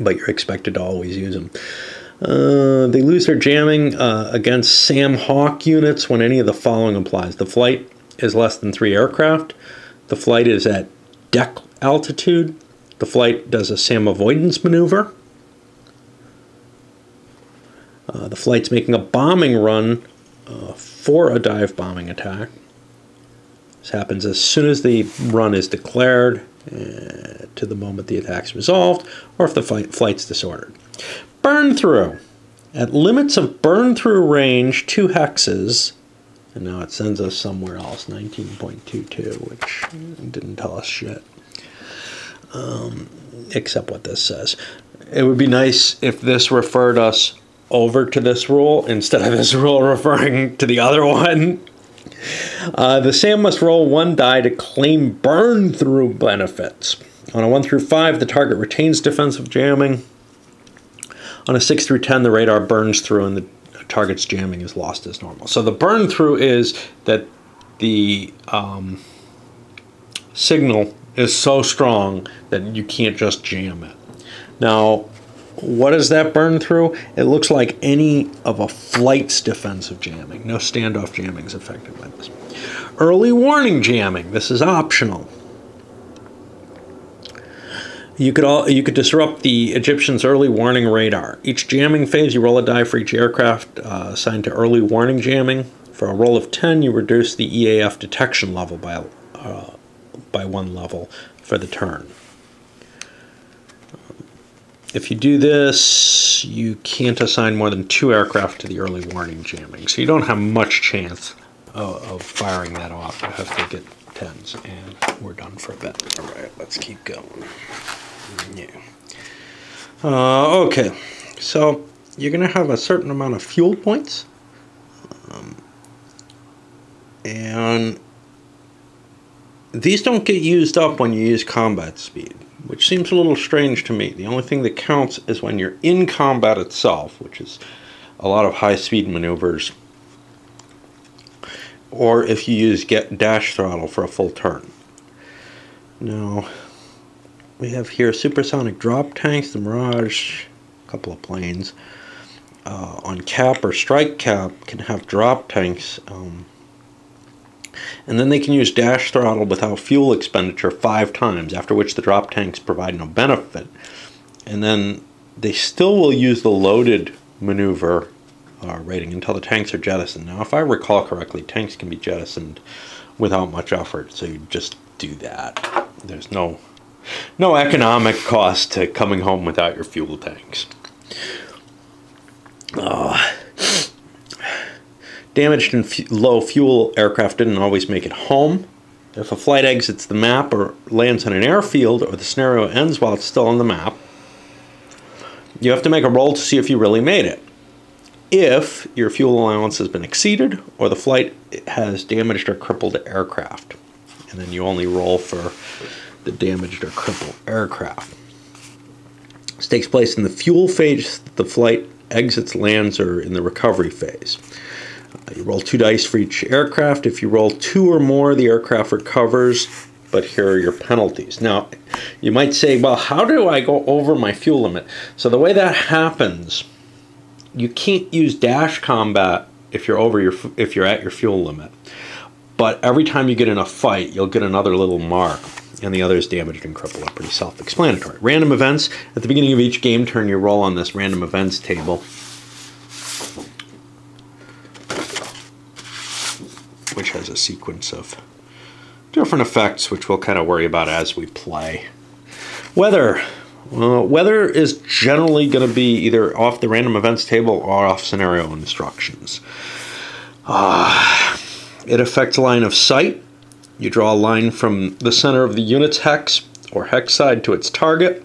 But you're expected to always use them. Uh, they lose their jamming uh, against SAM Hawk units when any of the following applies. The flight is less than three aircraft. The flight is at deck altitude. The flight does a SAM avoidance maneuver. Uh, the flight's making a bombing run uh, for a dive bombing attack. This happens as soon as the run is declared uh, to the moment the attack's resolved, or if the flight, flight's disordered. Burn through. At limits of burn through range, two hexes, and now it sends us somewhere else, 19.22, which didn't tell us shit. Um, except what this says. It would be nice if this referred us over to this rule instead of this rule referring to the other one. Uh, the SAM must roll one die to claim burn through benefits. On a 1 through 5, the target retains defensive jamming. On a 6 through 10, the radar burns through and the target's jamming is lost as normal. So the burn through is that the um, signal is so strong that you can't just jam it. Now, what does that burn through? It looks like any of a flight's defensive jamming. No standoff jamming is affected by this. Early warning jamming. This is optional. You could all you could disrupt the Egyptians' early warning radar. Each jamming phase, you roll a die for each aircraft uh, assigned to early warning jamming. For a roll of 10, you reduce the EAF detection level by, uh, by one level for the turn. If you do this, you can't assign more than two aircraft to the early warning jamming, so you don't have much chance of, of firing that off. You have to get tens, and we're done for a bit. All right, let's keep going. Yeah. Uh, okay, so you're going to have a certain amount of fuel points. Um, and these don't get used up when you use combat speed, which seems a little strange to me. The only thing that counts is when you're in combat itself, which is a lot of high speed maneuvers, or if you use get dash throttle for a full turn. Now, we have here supersonic drop tanks, the Mirage, a couple of planes. Uh, on cap or strike cap can have drop tanks um, and then they can use dash throttle without fuel expenditure five times after which the drop tanks provide no benefit. And then they still will use the loaded maneuver uh, rating until the tanks are jettisoned. Now if I recall correctly tanks can be jettisoned without much effort so you just do that. There's no no economic cost to coming home without your fuel tanks. Uh, damaged and low fuel aircraft didn't always make it home. If a flight exits the map or lands on an airfield or the scenario ends while it's still on the map, you have to make a roll to see if you really made it. If your fuel allowance has been exceeded or the flight has damaged or crippled aircraft, and then you only roll for the damaged or crippled aircraft. This takes place in the fuel phase, the flight exits, lands, or in the recovery phase. Uh, you roll two dice for each aircraft. If you roll two or more, the aircraft recovers, but here are your penalties. Now, you might say, well, how do I go over my fuel limit? So the way that happens, you can't use dash combat if you're over your if you're at your fuel limit. But every time you get in a fight, you'll get another little mark and the other is damaged and crippled. Are pretty self-explanatory. Random events. At the beginning of each game turn, you roll on this random events table. Which has a sequence of different effects, which we'll kind of worry about as we play. Weather. Uh, weather is generally going to be either off the random events table or off scenario instructions. Uh, it affects line of sight, you draw a line from the center of the unit's hex or hex side to its target.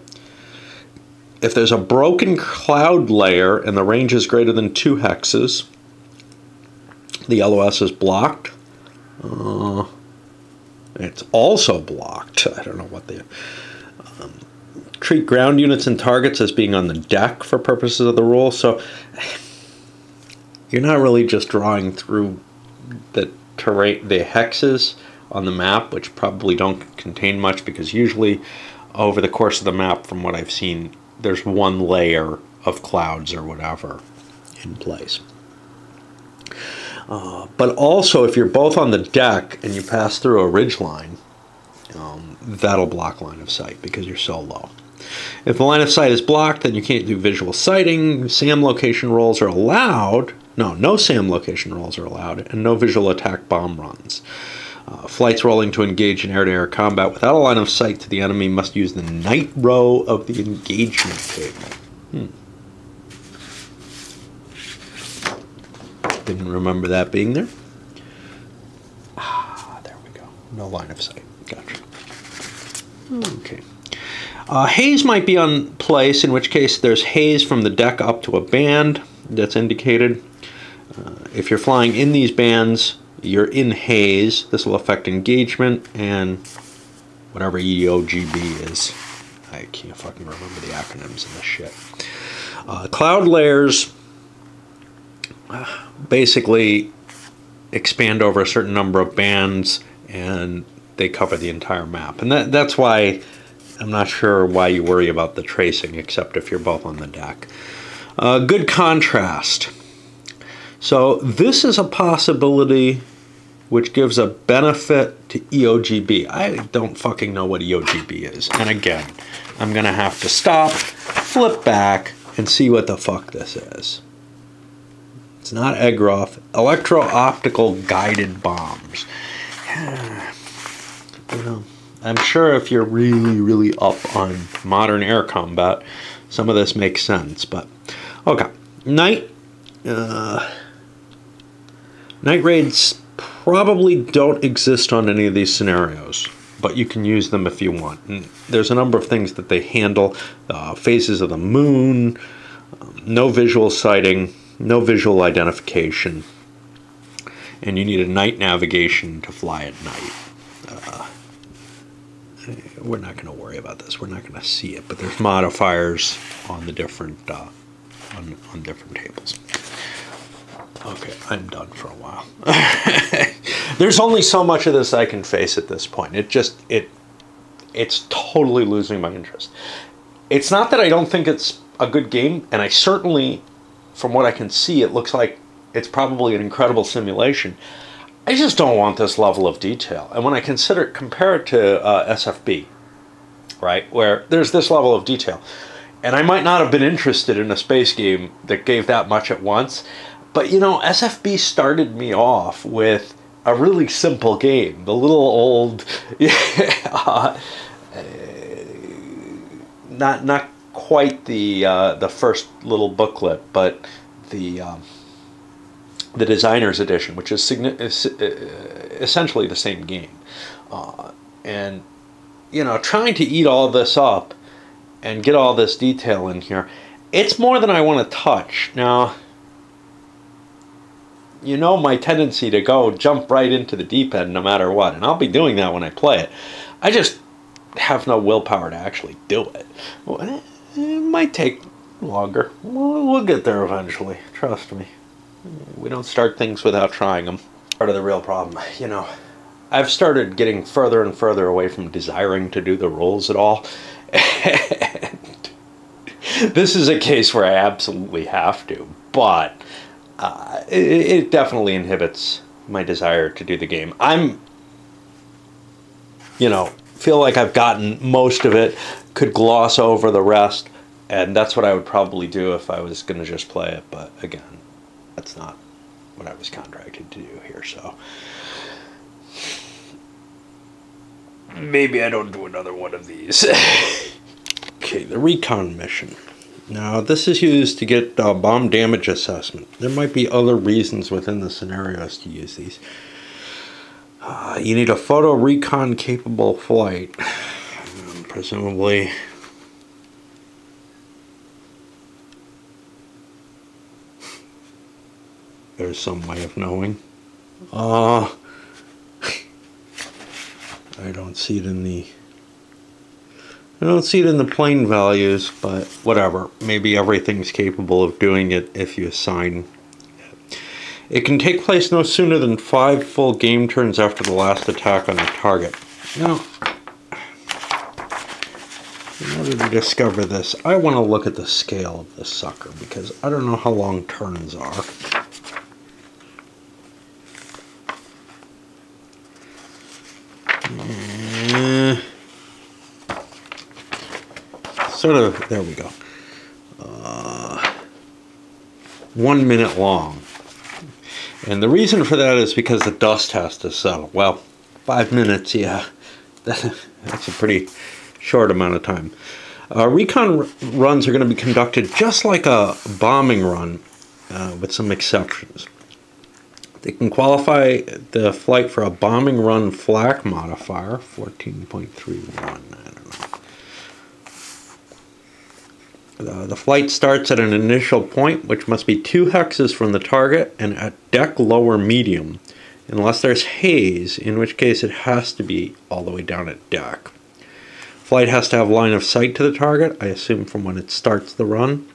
If there's a broken cloud layer and the range is greater than two hexes, the LOS is blocked. Uh, it's also blocked. I don't know what the. Um, treat ground units and targets as being on the deck for purposes of the rule. So you're not really just drawing through the terrain, the hexes on the map, which probably don't contain much because usually over the course of the map, from what I've seen, there's one layer of clouds or whatever in place. Uh, but also, if you're both on the deck and you pass through a ridge line, um, that'll block line of sight because you're so low. If the line of sight is blocked, then you can't do visual sighting. SAM location rolls are allowed. No, no SAM location rolls are allowed, and no visual attack bomb runs. Uh, flights rolling to engage in air-to-air combat without a line of sight to the enemy must use the night row of the engagement table. Hmm. Didn't remember that being there. Ah, there we go. No line of sight. Gotcha. Okay. Uh, haze might be on place, in which case there's haze from the deck up to a band that's indicated. Uh, if you're flying in these bands, you're in haze. This will affect engagement and whatever EOGB is. I can't fucking remember the acronyms in this shit. Uh, cloud layers basically expand over a certain number of bands and they cover the entire map. And that, that's why I'm not sure why you worry about the tracing except if you're both on the deck. Uh, good contrast. So this is a possibility which gives a benefit to EOGB. I don't fucking know what EOGB is. And again, I'm going to have to stop, flip back, and see what the fuck this is. It's not EGROF. Electro-optical guided bombs. know, I'm sure if you're really, really up on modern air combat, some of this makes sense. But, okay. Night... Uh, Night raids probably don't exist on any of these scenarios. but you can use them if you want. And there's a number of things that they handle uh, phases of the moon, um, no visual sighting, no visual identification, and you need a night navigation to fly at night. Uh, we're not going to worry about this. We're not going to see it, but there's modifiers on the different uh, on, on different tables. Okay, I'm done for a while. There's only so much of this I can face at this point. It just it it's totally losing my interest. It's not that I don't think it's a good game, and I certainly, from what I can see, it looks like it's probably an incredible simulation. I just don't want this level of detail. And when I consider compare it to uh, SFB, right, where there's this level of detail, and I might not have been interested in a space game that gave that much at once, but you know, SFB started me off with a really simple game. The little old, uh, not not quite the uh, the first little booklet, but the um, the designer's edition, which is, is uh, essentially the same game, uh, and you know, trying to eat all this up and get all this detail in here, it's more than I want to touch now you know my tendency to go jump right into the deep end no matter what, and I'll be doing that when I play it. I just have no willpower to actually do it. It might take longer. We'll, we'll get there eventually. Trust me. We don't start things without trying them. Part of the real problem, you know. I've started getting further and further away from desiring to do the rules at all. And this is a case where I absolutely have to, but uh, it, it definitely inhibits my desire to do the game. I'm, you know, feel like I've gotten most of it, could gloss over the rest, and that's what I would probably do if I was going to just play it. But again, that's not what I was contracted to do here, so maybe I don't do another one of these. okay, the recon mission. Now, this is used to get uh, bomb damage assessment. There might be other reasons within the scenarios to use these. Uh, you need a photo recon capable flight. Um, presumably. There's some way of knowing. Uh, I don't see it in the I don't see it in the plane values, but whatever. Maybe everything's capable of doing it if you assign it. can take place no sooner than five full game turns after the last attack on the target. Now, in order to discover this, I want to look at the scale of this sucker because I don't know how long turns are. sort of, there we go. Uh, one minute long. And the reason for that is because the dust has to settle. Well, five minutes, yeah, that's a pretty short amount of time. Uh, recon runs are going to be conducted just like a bombing run, uh, with some exceptions. They can qualify the flight for a bombing run flak modifier, 14.31. Uh, the flight starts at an initial point, which must be two hexes from the target and at deck lower medium, unless there's haze, in which case it has to be all the way down at deck. Flight has to have line of sight to the target, I assume from when it starts the run,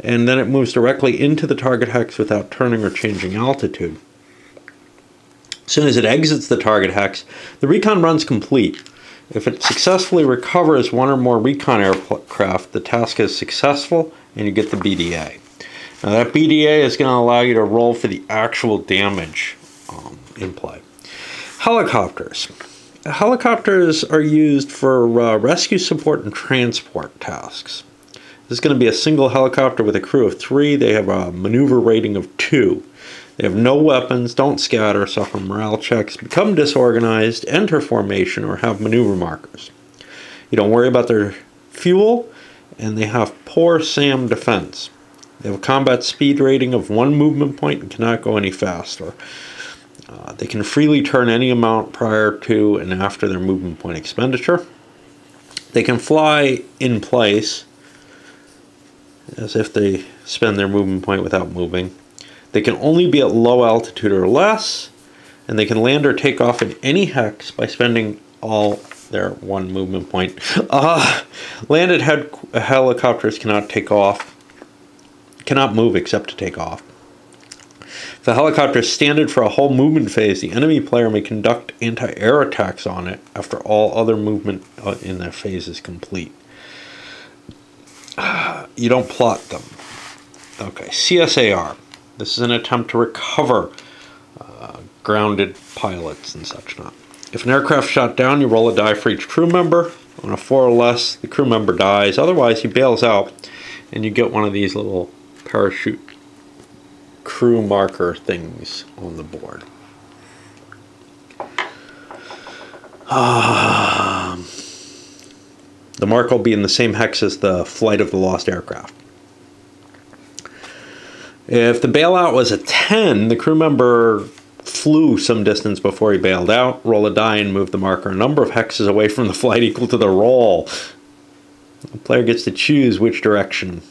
and then it moves directly into the target hex without turning or changing altitude. As soon as it exits the target hex, the recon run's complete. If it successfully recovers one or more recon aircraft, the task is successful and you get the BDA. Now that BDA is going to allow you to roll for the actual damage um, in play. Helicopters. Helicopters are used for uh, rescue support and transport tasks. This is going to be a single helicopter with a crew of three. They have a maneuver rating of two. They have no weapons, don't scatter, suffer morale checks, become disorganized, enter formation, or have maneuver markers. You don't worry about their fuel, and they have poor SAM defense. They have a combat speed rating of one movement point and cannot go any faster. Uh, they can freely turn any amount prior to and after their movement point expenditure. They can fly in place as if they spend their movement point without moving. They can only be at low altitude or less, and they can land or take off in any hex by spending all their one movement point. Uh, landed helicopters cannot take off, cannot move except to take off. If the helicopter is standard for a whole movement phase, the enemy player may conduct anti air attacks on it after all other movement uh, in that phase is complete. You don't plot them. Okay, CSAR. This is an attempt to recover uh, grounded pilots and such not. If an aircraft shot down, you roll a die for each crew member. On a four or less, the crew member dies. Otherwise, he bails out, and you get one of these little parachute crew marker things on the board. Um, the mark will be in the same hex as the flight of the lost aircraft. If the bailout was a 10, the crew member flew some distance before he bailed out, roll a die and move the marker a number of hexes away from the flight equal to the roll. The player gets to choose which direction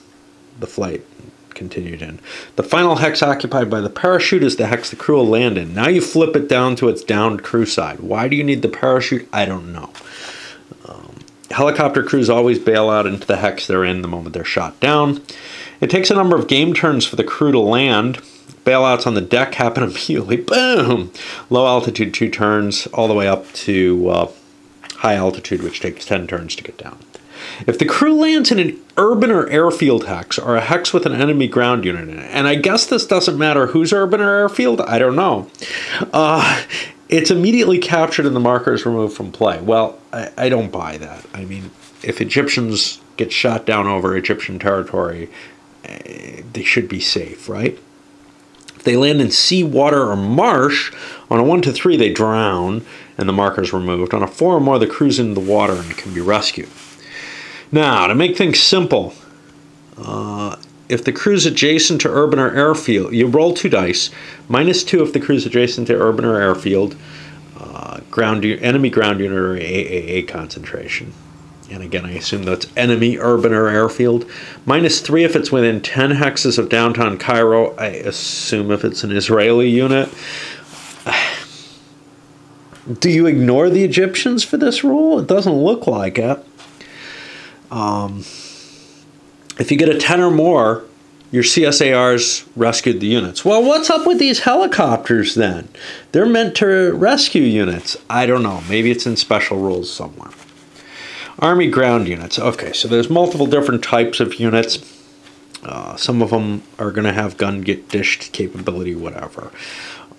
the flight continued in. The final hex occupied by the parachute is the hex the crew will land in. Now you flip it down to its downed crew side. Why do you need the parachute? I don't know. Um, helicopter crews always bail out into the hex they're in the moment they're shot down. It takes a number of game turns for the crew to land. Bailouts on the deck happen immediately. Boom! Low altitude, two turns, all the way up to uh, high altitude, which takes 10 turns to get down. If the crew lands in an urban or airfield hex, or a hex with an enemy ground unit in it, and I guess this doesn't matter who's urban or airfield, I don't know, uh, it's immediately captured and the marker is removed from play. Well, I, I don't buy that. I mean, if Egyptians get shot down over Egyptian territory, they should be safe, right? If they land in sea, water, or marsh, on a 1 to 3, they drown and the marker is removed. On a 4 or more, the crew's in the water and can be rescued. Now, to make things simple, uh, if the crew's adjacent to urban or airfield, you roll two dice. Minus two if the crew's adjacent to urban or airfield, uh, ground enemy ground unit or AAA concentration. And again, I assume that's enemy urban or airfield. Minus three if it's within 10 hexes of downtown Cairo. I assume if it's an Israeli unit. Do you ignore the Egyptians for this rule? It doesn't look like it. Um, if you get a 10 or more, your CSARs rescued the units. Well, what's up with these helicopters then? They're meant to rescue units. I don't know. Maybe it's in special rules somewhere. Army ground units. Okay, so there's multiple different types of units. Uh, some of them are going to have gun get dished capability, whatever.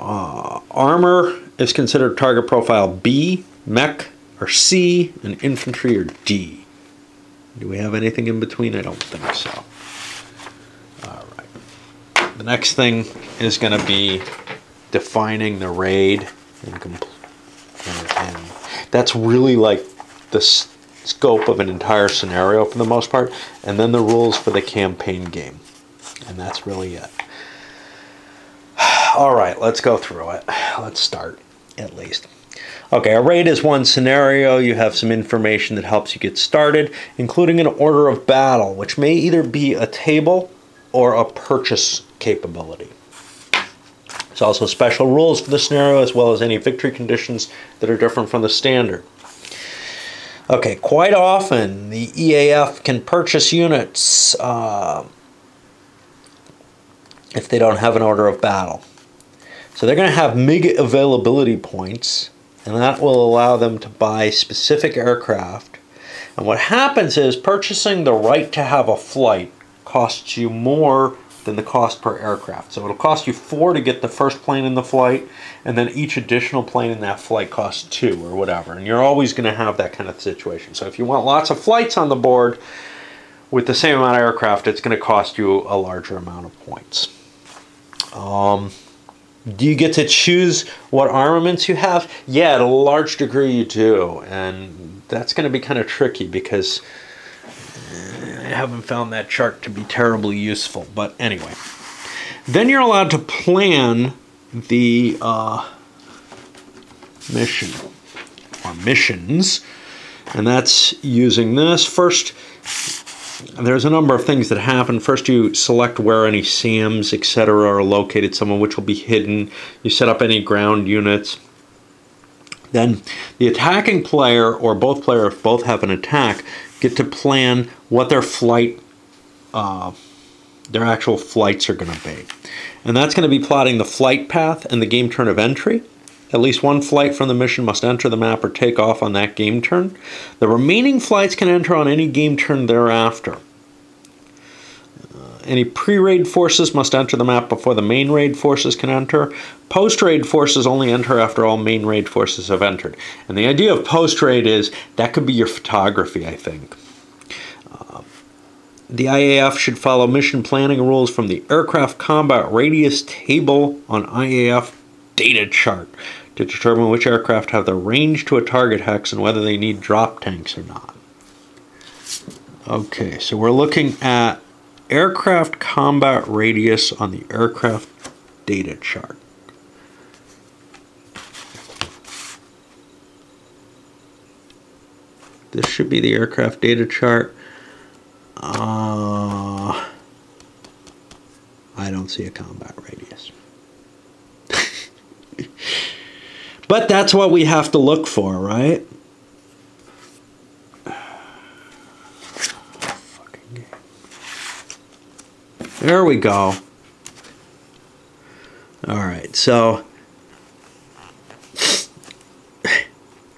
Uh, armor is considered target profile B, mech or C, and infantry or D. Do we have anything in between? I don't think so. All right. The next thing is going to be defining the raid and, and, that's really like the scope of an entire scenario for the most part, and then the rules for the campaign game, and that's really it. All right, let's go through it. Let's start at least. Okay, a raid is one scenario. You have some information that helps you get started, including an order of battle, which may either be a table or a purchase capability. There's also special rules for the scenario, as well as any victory conditions that are different from the standard. Okay, quite often the EAF can purchase units uh, if they don't have an order of battle. So they're going to have MiG availability points and that will allow them to buy specific aircraft. And what happens is purchasing the right to have a flight costs you more than the cost per aircraft. So it'll cost you four to get the first plane in the flight, and then each additional plane in that flight costs two or whatever. And you're always going to have that kind of situation. So if you want lots of flights on the board with the same amount of aircraft, it's going to cost you a larger amount of points. Um, do you get to choose what armaments you have? Yeah, to a large degree you do. And that's going to be kind of tricky because haven't found that chart to be terribly useful. But anyway, then you're allowed to plan the uh, mission or missions, and that's using this. First, there's a number of things that happen. First, you select where any SAMs, etc., are located, some of which will be hidden. You set up any ground units. Then the attacking player or both players, if both have an attack, get to plan what their flight, uh, their actual flights are going to be. And that's going to be plotting the flight path and the game turn of entry. At least one flight from the mission must enter the map or take off on that game turn. The remaining flights can enter on any game turn thereafter. Any pre-raid forces must enter the map before the main raid forces can enter. Post-raid forces only enter after all main raid forces have entered. And the idea of post-raid is that could be your photography, I think. Uh, the IAF should follow mission planning rules from the aircraft combat radius table on IAF data chart to determine which aircraft have the range to a target hex and whether they need drop tanks or not. Okay, so we're looking at aircraft combat radius on the aircraft data chart. This should be the aircraft data chart. Uh, I don't see a combat radius. But that's what we have to look for, right? There we go. All right, so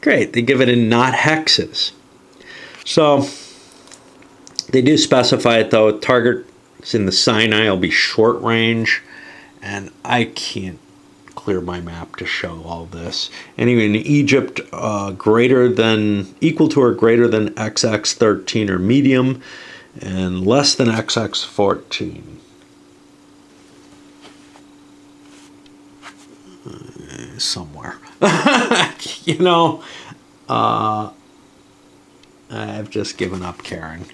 great. They give it in not hexes. So they do specify it though. Targets in the Sinai will be short range, and I can't clear my map to show all this. Anyway, in Egypt, uh, greater than, equal to or greater than XX13 or medium, and less than XX14. Uh, somewhere. you know, uh, I've just given up Karen.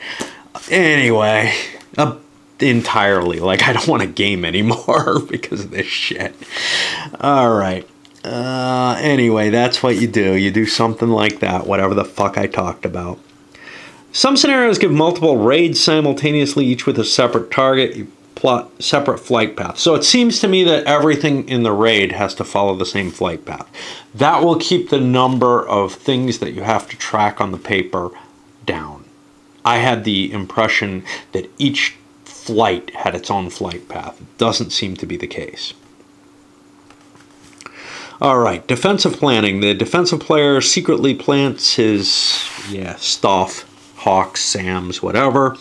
Anyway, uh, entirely. Like, I don't want to game anymore because of this shit. All right. Uh, anyway, that's what you do. You do something like that, whatever the fuck I talked about. Some scenarios give multiple raids simultaneously, each with a separate target. You plot separate flight paths. So it seems to me that everything in the raid has to follow the same flight path. That will keep the number of things that you have to track on the paper down. I had the impression that each flight had its own flight path. It doesn't seem to be the case. All right, defensive planning. The defensive player secretly plants his, yeah, stuff, hawks, SAMs, whatever.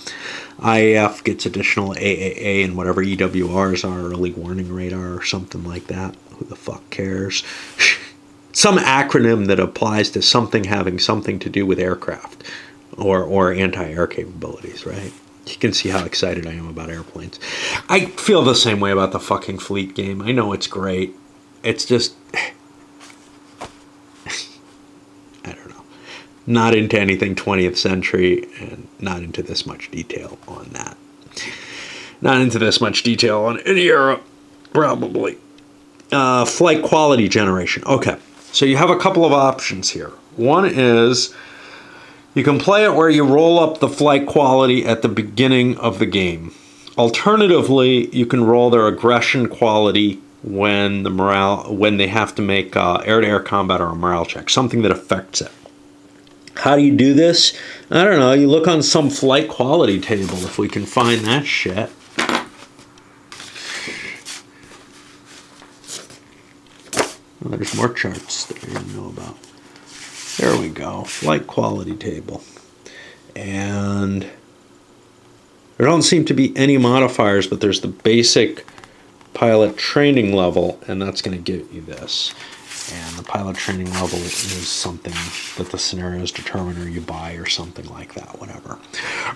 IAF gets additional AAA and whatever EWRs are, early warning radar or something like that. Who the fuck cares? Some acronym that applies to something having something to do with aircraft or, or anti-air capabilities, right? You can see how excited I am about airplanes. I feel the same way about the fucking fleet game. I know it's great. It's just I don't know. Not into anything 20th century and not into this much detail on that. Not into this much detail on any era, probably. Uh, flight quality generation. Okay, so you have a couple of options here. One is you can play it where you roll up the flight quality at the beginning of the game. Alternatively, you can roll their aggression quality when the morale when they have to make uh, air-to-air combat or a morale check, something that affects it. How do you do this? I don't know. You look on some flight quality table if we can find that shit. Well, there's more charts that you didn't know about. There we go, flight quality table. And there don't seem to be any modifiers, but there's the basic pilot training level, and that's going to give you this. And the pilot training level is something that the scenarios determine or you buy or something like that, whatever.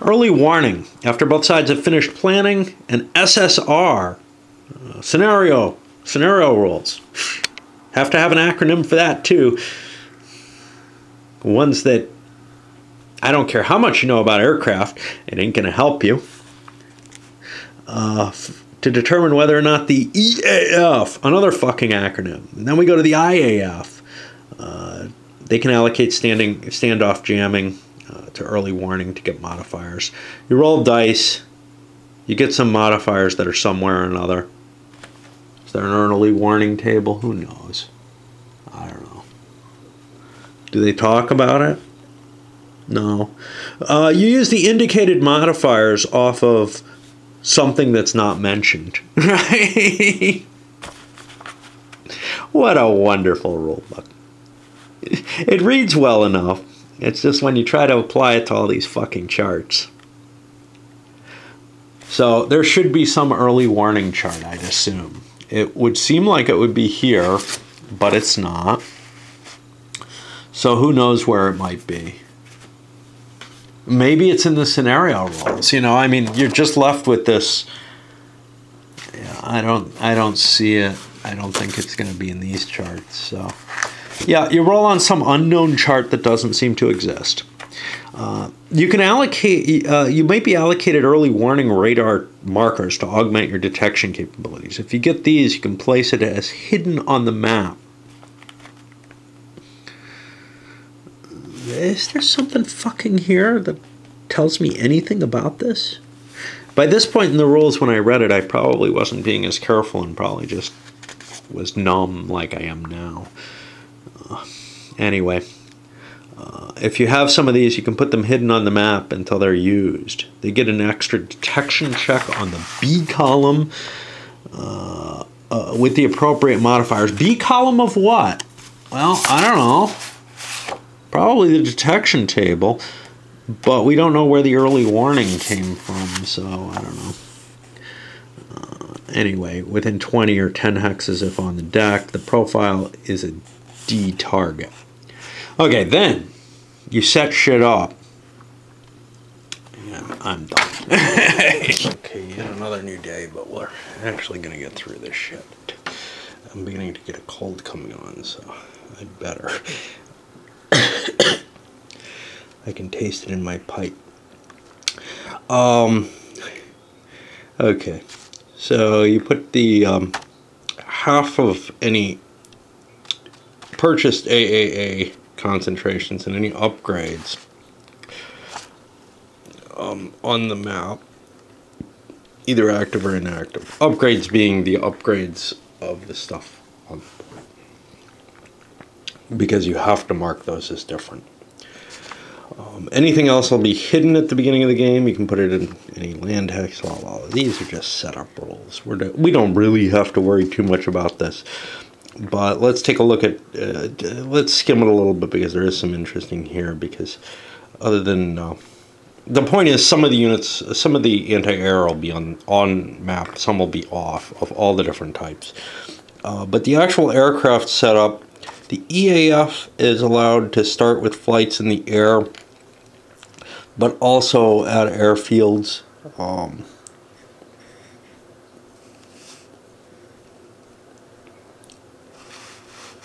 Early warning. After both sides have finished planning, an SSR, uh, scenario, scenario rules. Have to have an acronym for that too. Ones that I don't care how much you know about aircraft, it ain't going to help you. Uh, to determine whether or not the EAF, another fucking acronym. And then we go to the IAF. Uh, they can allocate standing standoff jamming uh, to early warning to get modifiers. You roll dice, you get some modifiers that are somewhere or another. Is there an early warning table? Who knows? I don't know. Do they talk about it? No. Uh, you use the indicated modifiers off of something that's not mentioned, right? what a wonderful rulebook. It reads well enough. It's just when you try to apply it to all these fucking charts. So there should be some early warning chart, I'd assume. It would seem like it would be here, but it's not. So who knows where it might be. Maybe it's in the scenario rolls. You know, I mean, you're just left with this. Yeah, I don't, I don't see it. I don't think it's going to be in these charts. So, yeah, you roll on some unknown chart that doesn't seem to exist. Uh, you can allocate. Uh, you might be allocated early warning radar markers to augment your detection capabilities. If you get these, you can place it as hidden on the map. Is there something fucking here that tells me anything about this? By this point in the rules, when I read it, I probably wasn't being as careful and probably just was numb like I am now. Uh, anyway, uh, if you have some of these, you can put them hidden on the map until they're used. They get an extra detection check on the B column uh, uh with the appropriate modifiers. B column of what? Well, I don't know. Probably the detection table, but we don't know where the early warning came from, so I don't know uh, anyway, within 20 or 10 hexes if on the deck. The profile is a D target. Okay, then you set shit up. And I'm done. okay, yet another new day, but we're actually going to get through this shit. I'm beginning to get a cold coming on, so I better. I can taste it in my pipe. Um, okay. So you put the um, half of any purchased AAA concentrations and any upgrades um, on the map, either active or inactive. Upgrades being the upgrades of the stuff on because you have to mark those as different. Um, anything else will be hidden at the beginning of the game. You can put it in any land hex. Blah, blah. These are just setup rules. We're we don't really have to worry too much about this. But let's take a look at, uh, let's skim it a little bit because there is some interesting here because other than, uh, the point is some of the units, some of the anti-air will be on, on map, some will be off of all the different types. Uh, but the actual aircraft setup, the EAF is allowed to start with flights in the air but also at airfields. Um,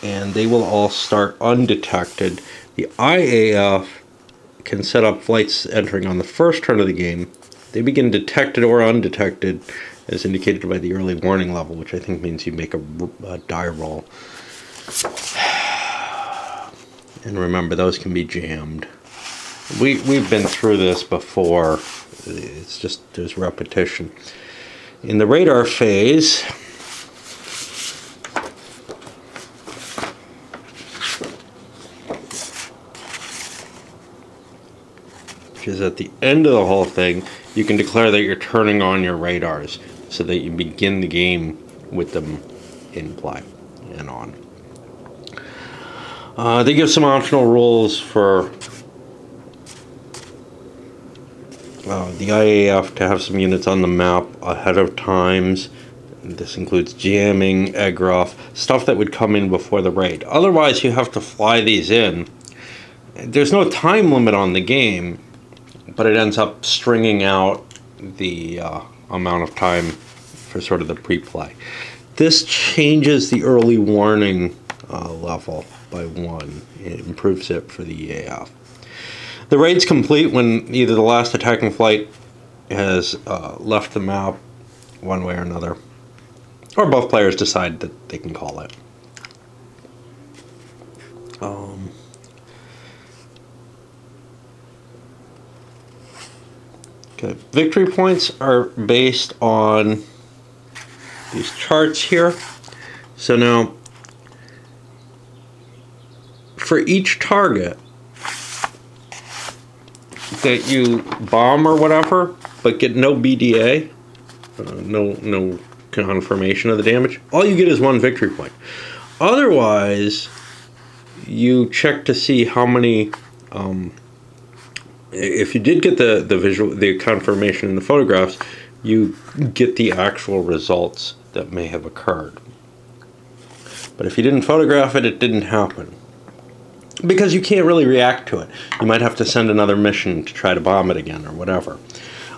and they will all start undetected. The IAF can set up flights entering on the first turn of the game. They begin detected or undetected as indicated by the early warning level, which I think means you make a, a die roll. And remember, those can be jammed. We, we've been through this before. It's just, there's repetition. In the radar phase, which is at the end of the whole thing, you can declare that you're turning on your radars so that you begin the game with them in play and on. Uh, they give some optional rules for the IAF to have some units on the map ahead of times. This includes jamming, EGROF, stuff that would come in before the raid. Otherwise, you have to fly these in. There's no time limit on the game, but it ends up stringing out the uh, amount of time for sort of the pre-play. This changes the early warning uh, level by one. It improves it for the EAF. The raid's complete when either the last attacking flight has uh, left the map one way or another, or both players decide that they can call it. Um, okay, victory points are based on these charts here. So now, for each target that you bomb or whatever, but get no BDA, uh, no no confirmation of the damage, all you get is one victory point. Otherwise, you check to see how many. Um, if you did get the the visual the confirmation in the photographs, you get the actual results that may have occurred. But if you didn't photograph it, it didn't happen. Because you can't really react to it. You might have to send another mission to try to bomb it again or whatever.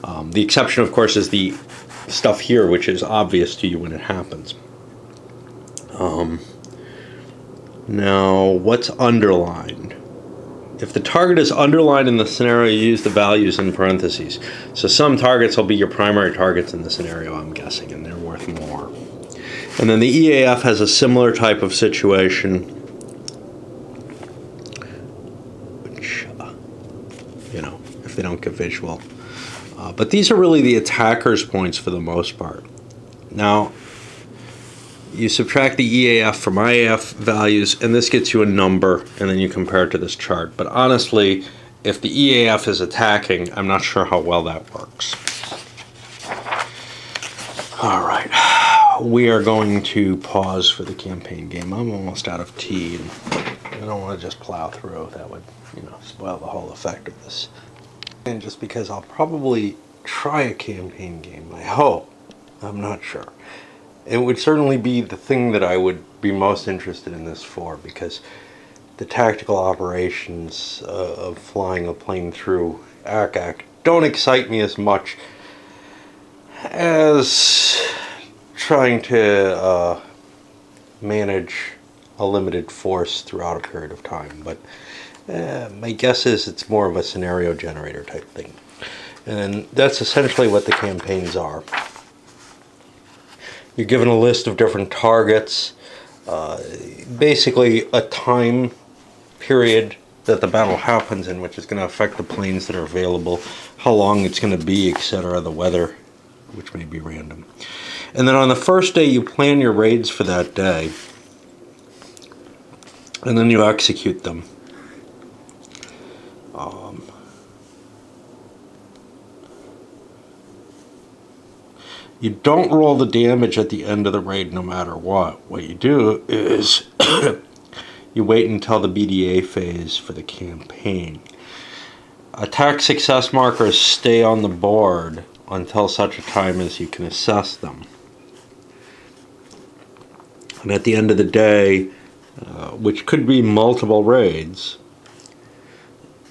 Um, the exception, of course, is the stuff here, which is obvious to you when it happens. Um, now, what's underlined? If the target is underlined in the scenario, you use the values in parentheses. So some targets will be your primary targets in the scenario, I'm guessing, and they're worth more. And then the EAF has a similar type of situation, which, uh, you know, if they don't get visual. Uh, but these are really the attacker's points for the most part. Now, you subtract the EAF from IAF values, and this gets you a number, and then you compare it to this chart. But honestly, if the EAF is attacking, I'm not sure how well that works. All right, we are going to pause for the campaign game. I'm almost out of tea, I don't want to just plow through. That would, you know, spoil the whole effect of this. And just because I'll probably try a campaign game, I hope. I'm not sure it would certainly be the thing that I would be most interested in this for because the tactical operations uh, of flying a plane through ack-ack don't excite me as much as trying to uh, manage a limited force throughout a period of time. But uh, my guess is it's more of a scenario generator type thing. And that's essentially what the campaigns are. You're given a list of different targets, uh, basically a time period that the battle happens in, which is going to affect the planes that are available, how long it's going to be, etc., the weather, which may be random. And then on the first day, you plan your raids for that day, and then you execute them. You don't roll the damage at the end of the raid no matter what. What you do is you wait until the BDA phase for the campaign. Attack success markers stay on the board until such a time as you can assess them. And at the end of the day, uh, which could be multiple raids,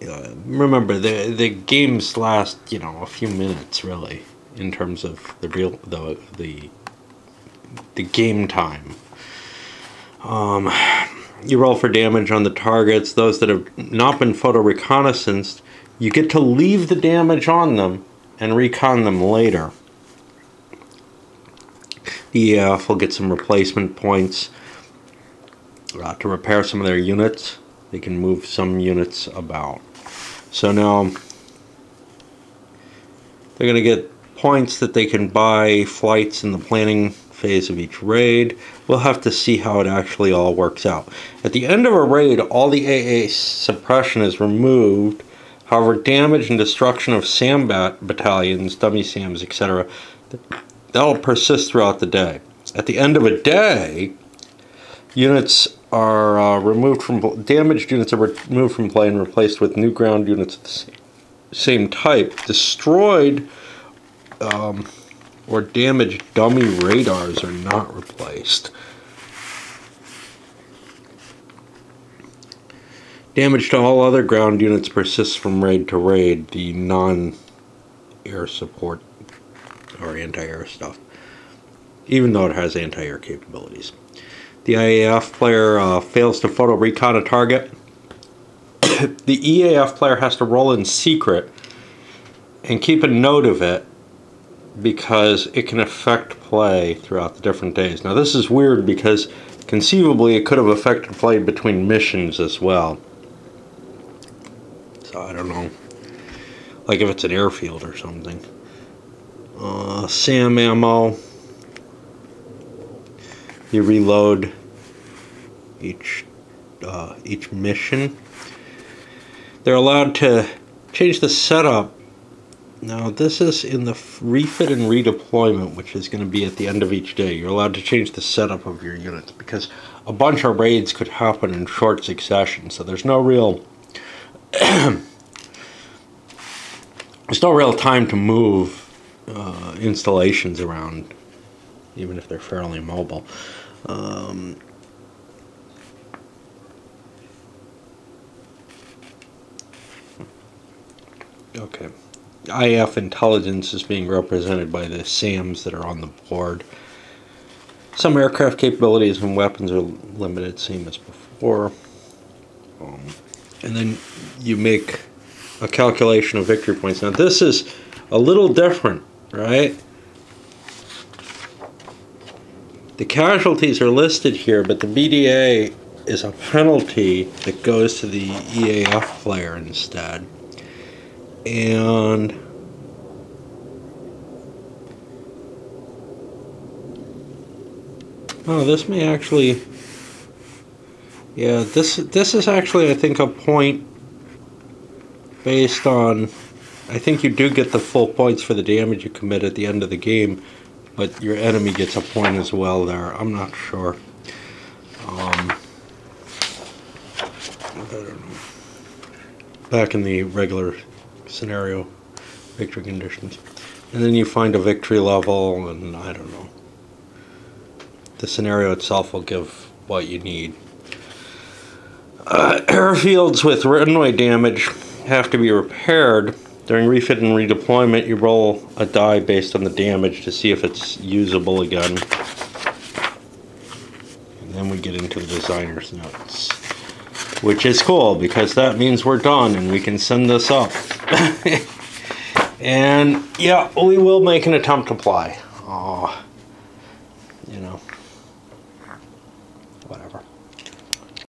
uh, remember the the games last you know a few minutes really in terms of the real the the the game time. Um, you roll for damage on the targets. Those that have not been photo reconnaissanced, you get to leave the damage on them and recon them later. The EF will get some replacement points uh, to repair some of their units. They can move some units about. So now they're going to get points that they can buy flights in the planning phase of each raid. We'll have to see how it actually all works out. At the end of a raid, all the AA suppression is removed. However, damage and destruction of SAM bat battalions, dummy SAMs, etc., that'll persist throughout the day. At the end of a day, units are uh, removed from damaged units are removed from play and replaced with new ground units of the same type. Destroyed um, or damaged dummy radars are not replaced. Damage to all other ground units persists from raid to raid, the non-air support or anti-air stuff, even though it has anti-air capabilities. The IAF player uh, fails to photo recon a target. the EAF player has to roll in secret and keep a note of it because it can affect play throughout the different days. Now this is weird because conceivably it could have affected flight between missions as well. So I don't know. Like if it's an airfield or something. Uh, SAM ammo. You reload each uh, each mission. They're allowed to change the setup. Now this is in the refit and redeployment, which is going to be at the end of each day. You're allowed to change the setup of your units because a bunch of raids could happen in short succession. So there's no real there's no real time to move uh, installations around, even if they're fairly mobile. Um, okay. IF intelligence is being represented by the SAMs that are on the board. Some aircraft capabilities and weapons are limited, same as before. Um, and then you make a calculation of victory points. Now this is a little different, right? The casualties are listed here, but the BDA is a penalty that goes to the EAF player instead. And oh, this may actually yeah, this this is actually I think a point based on I think you do get the full points for the damage you commit at the end of the game but your enemy gets a point as well there. I'm not sure. Um. Back in the regular scenario, victory conditions. And then you find a victory level, and I don't know. The scenario itself will give what you need. Uh, airfields with runway damage have to be repaired during refit and redeployment, you roll a die based on the damage to see if it's usable again. And then we get into the designer's notes. Which is cool because that means we're done and we can send this up. and yeah, we will make an attempt to fly. Oh,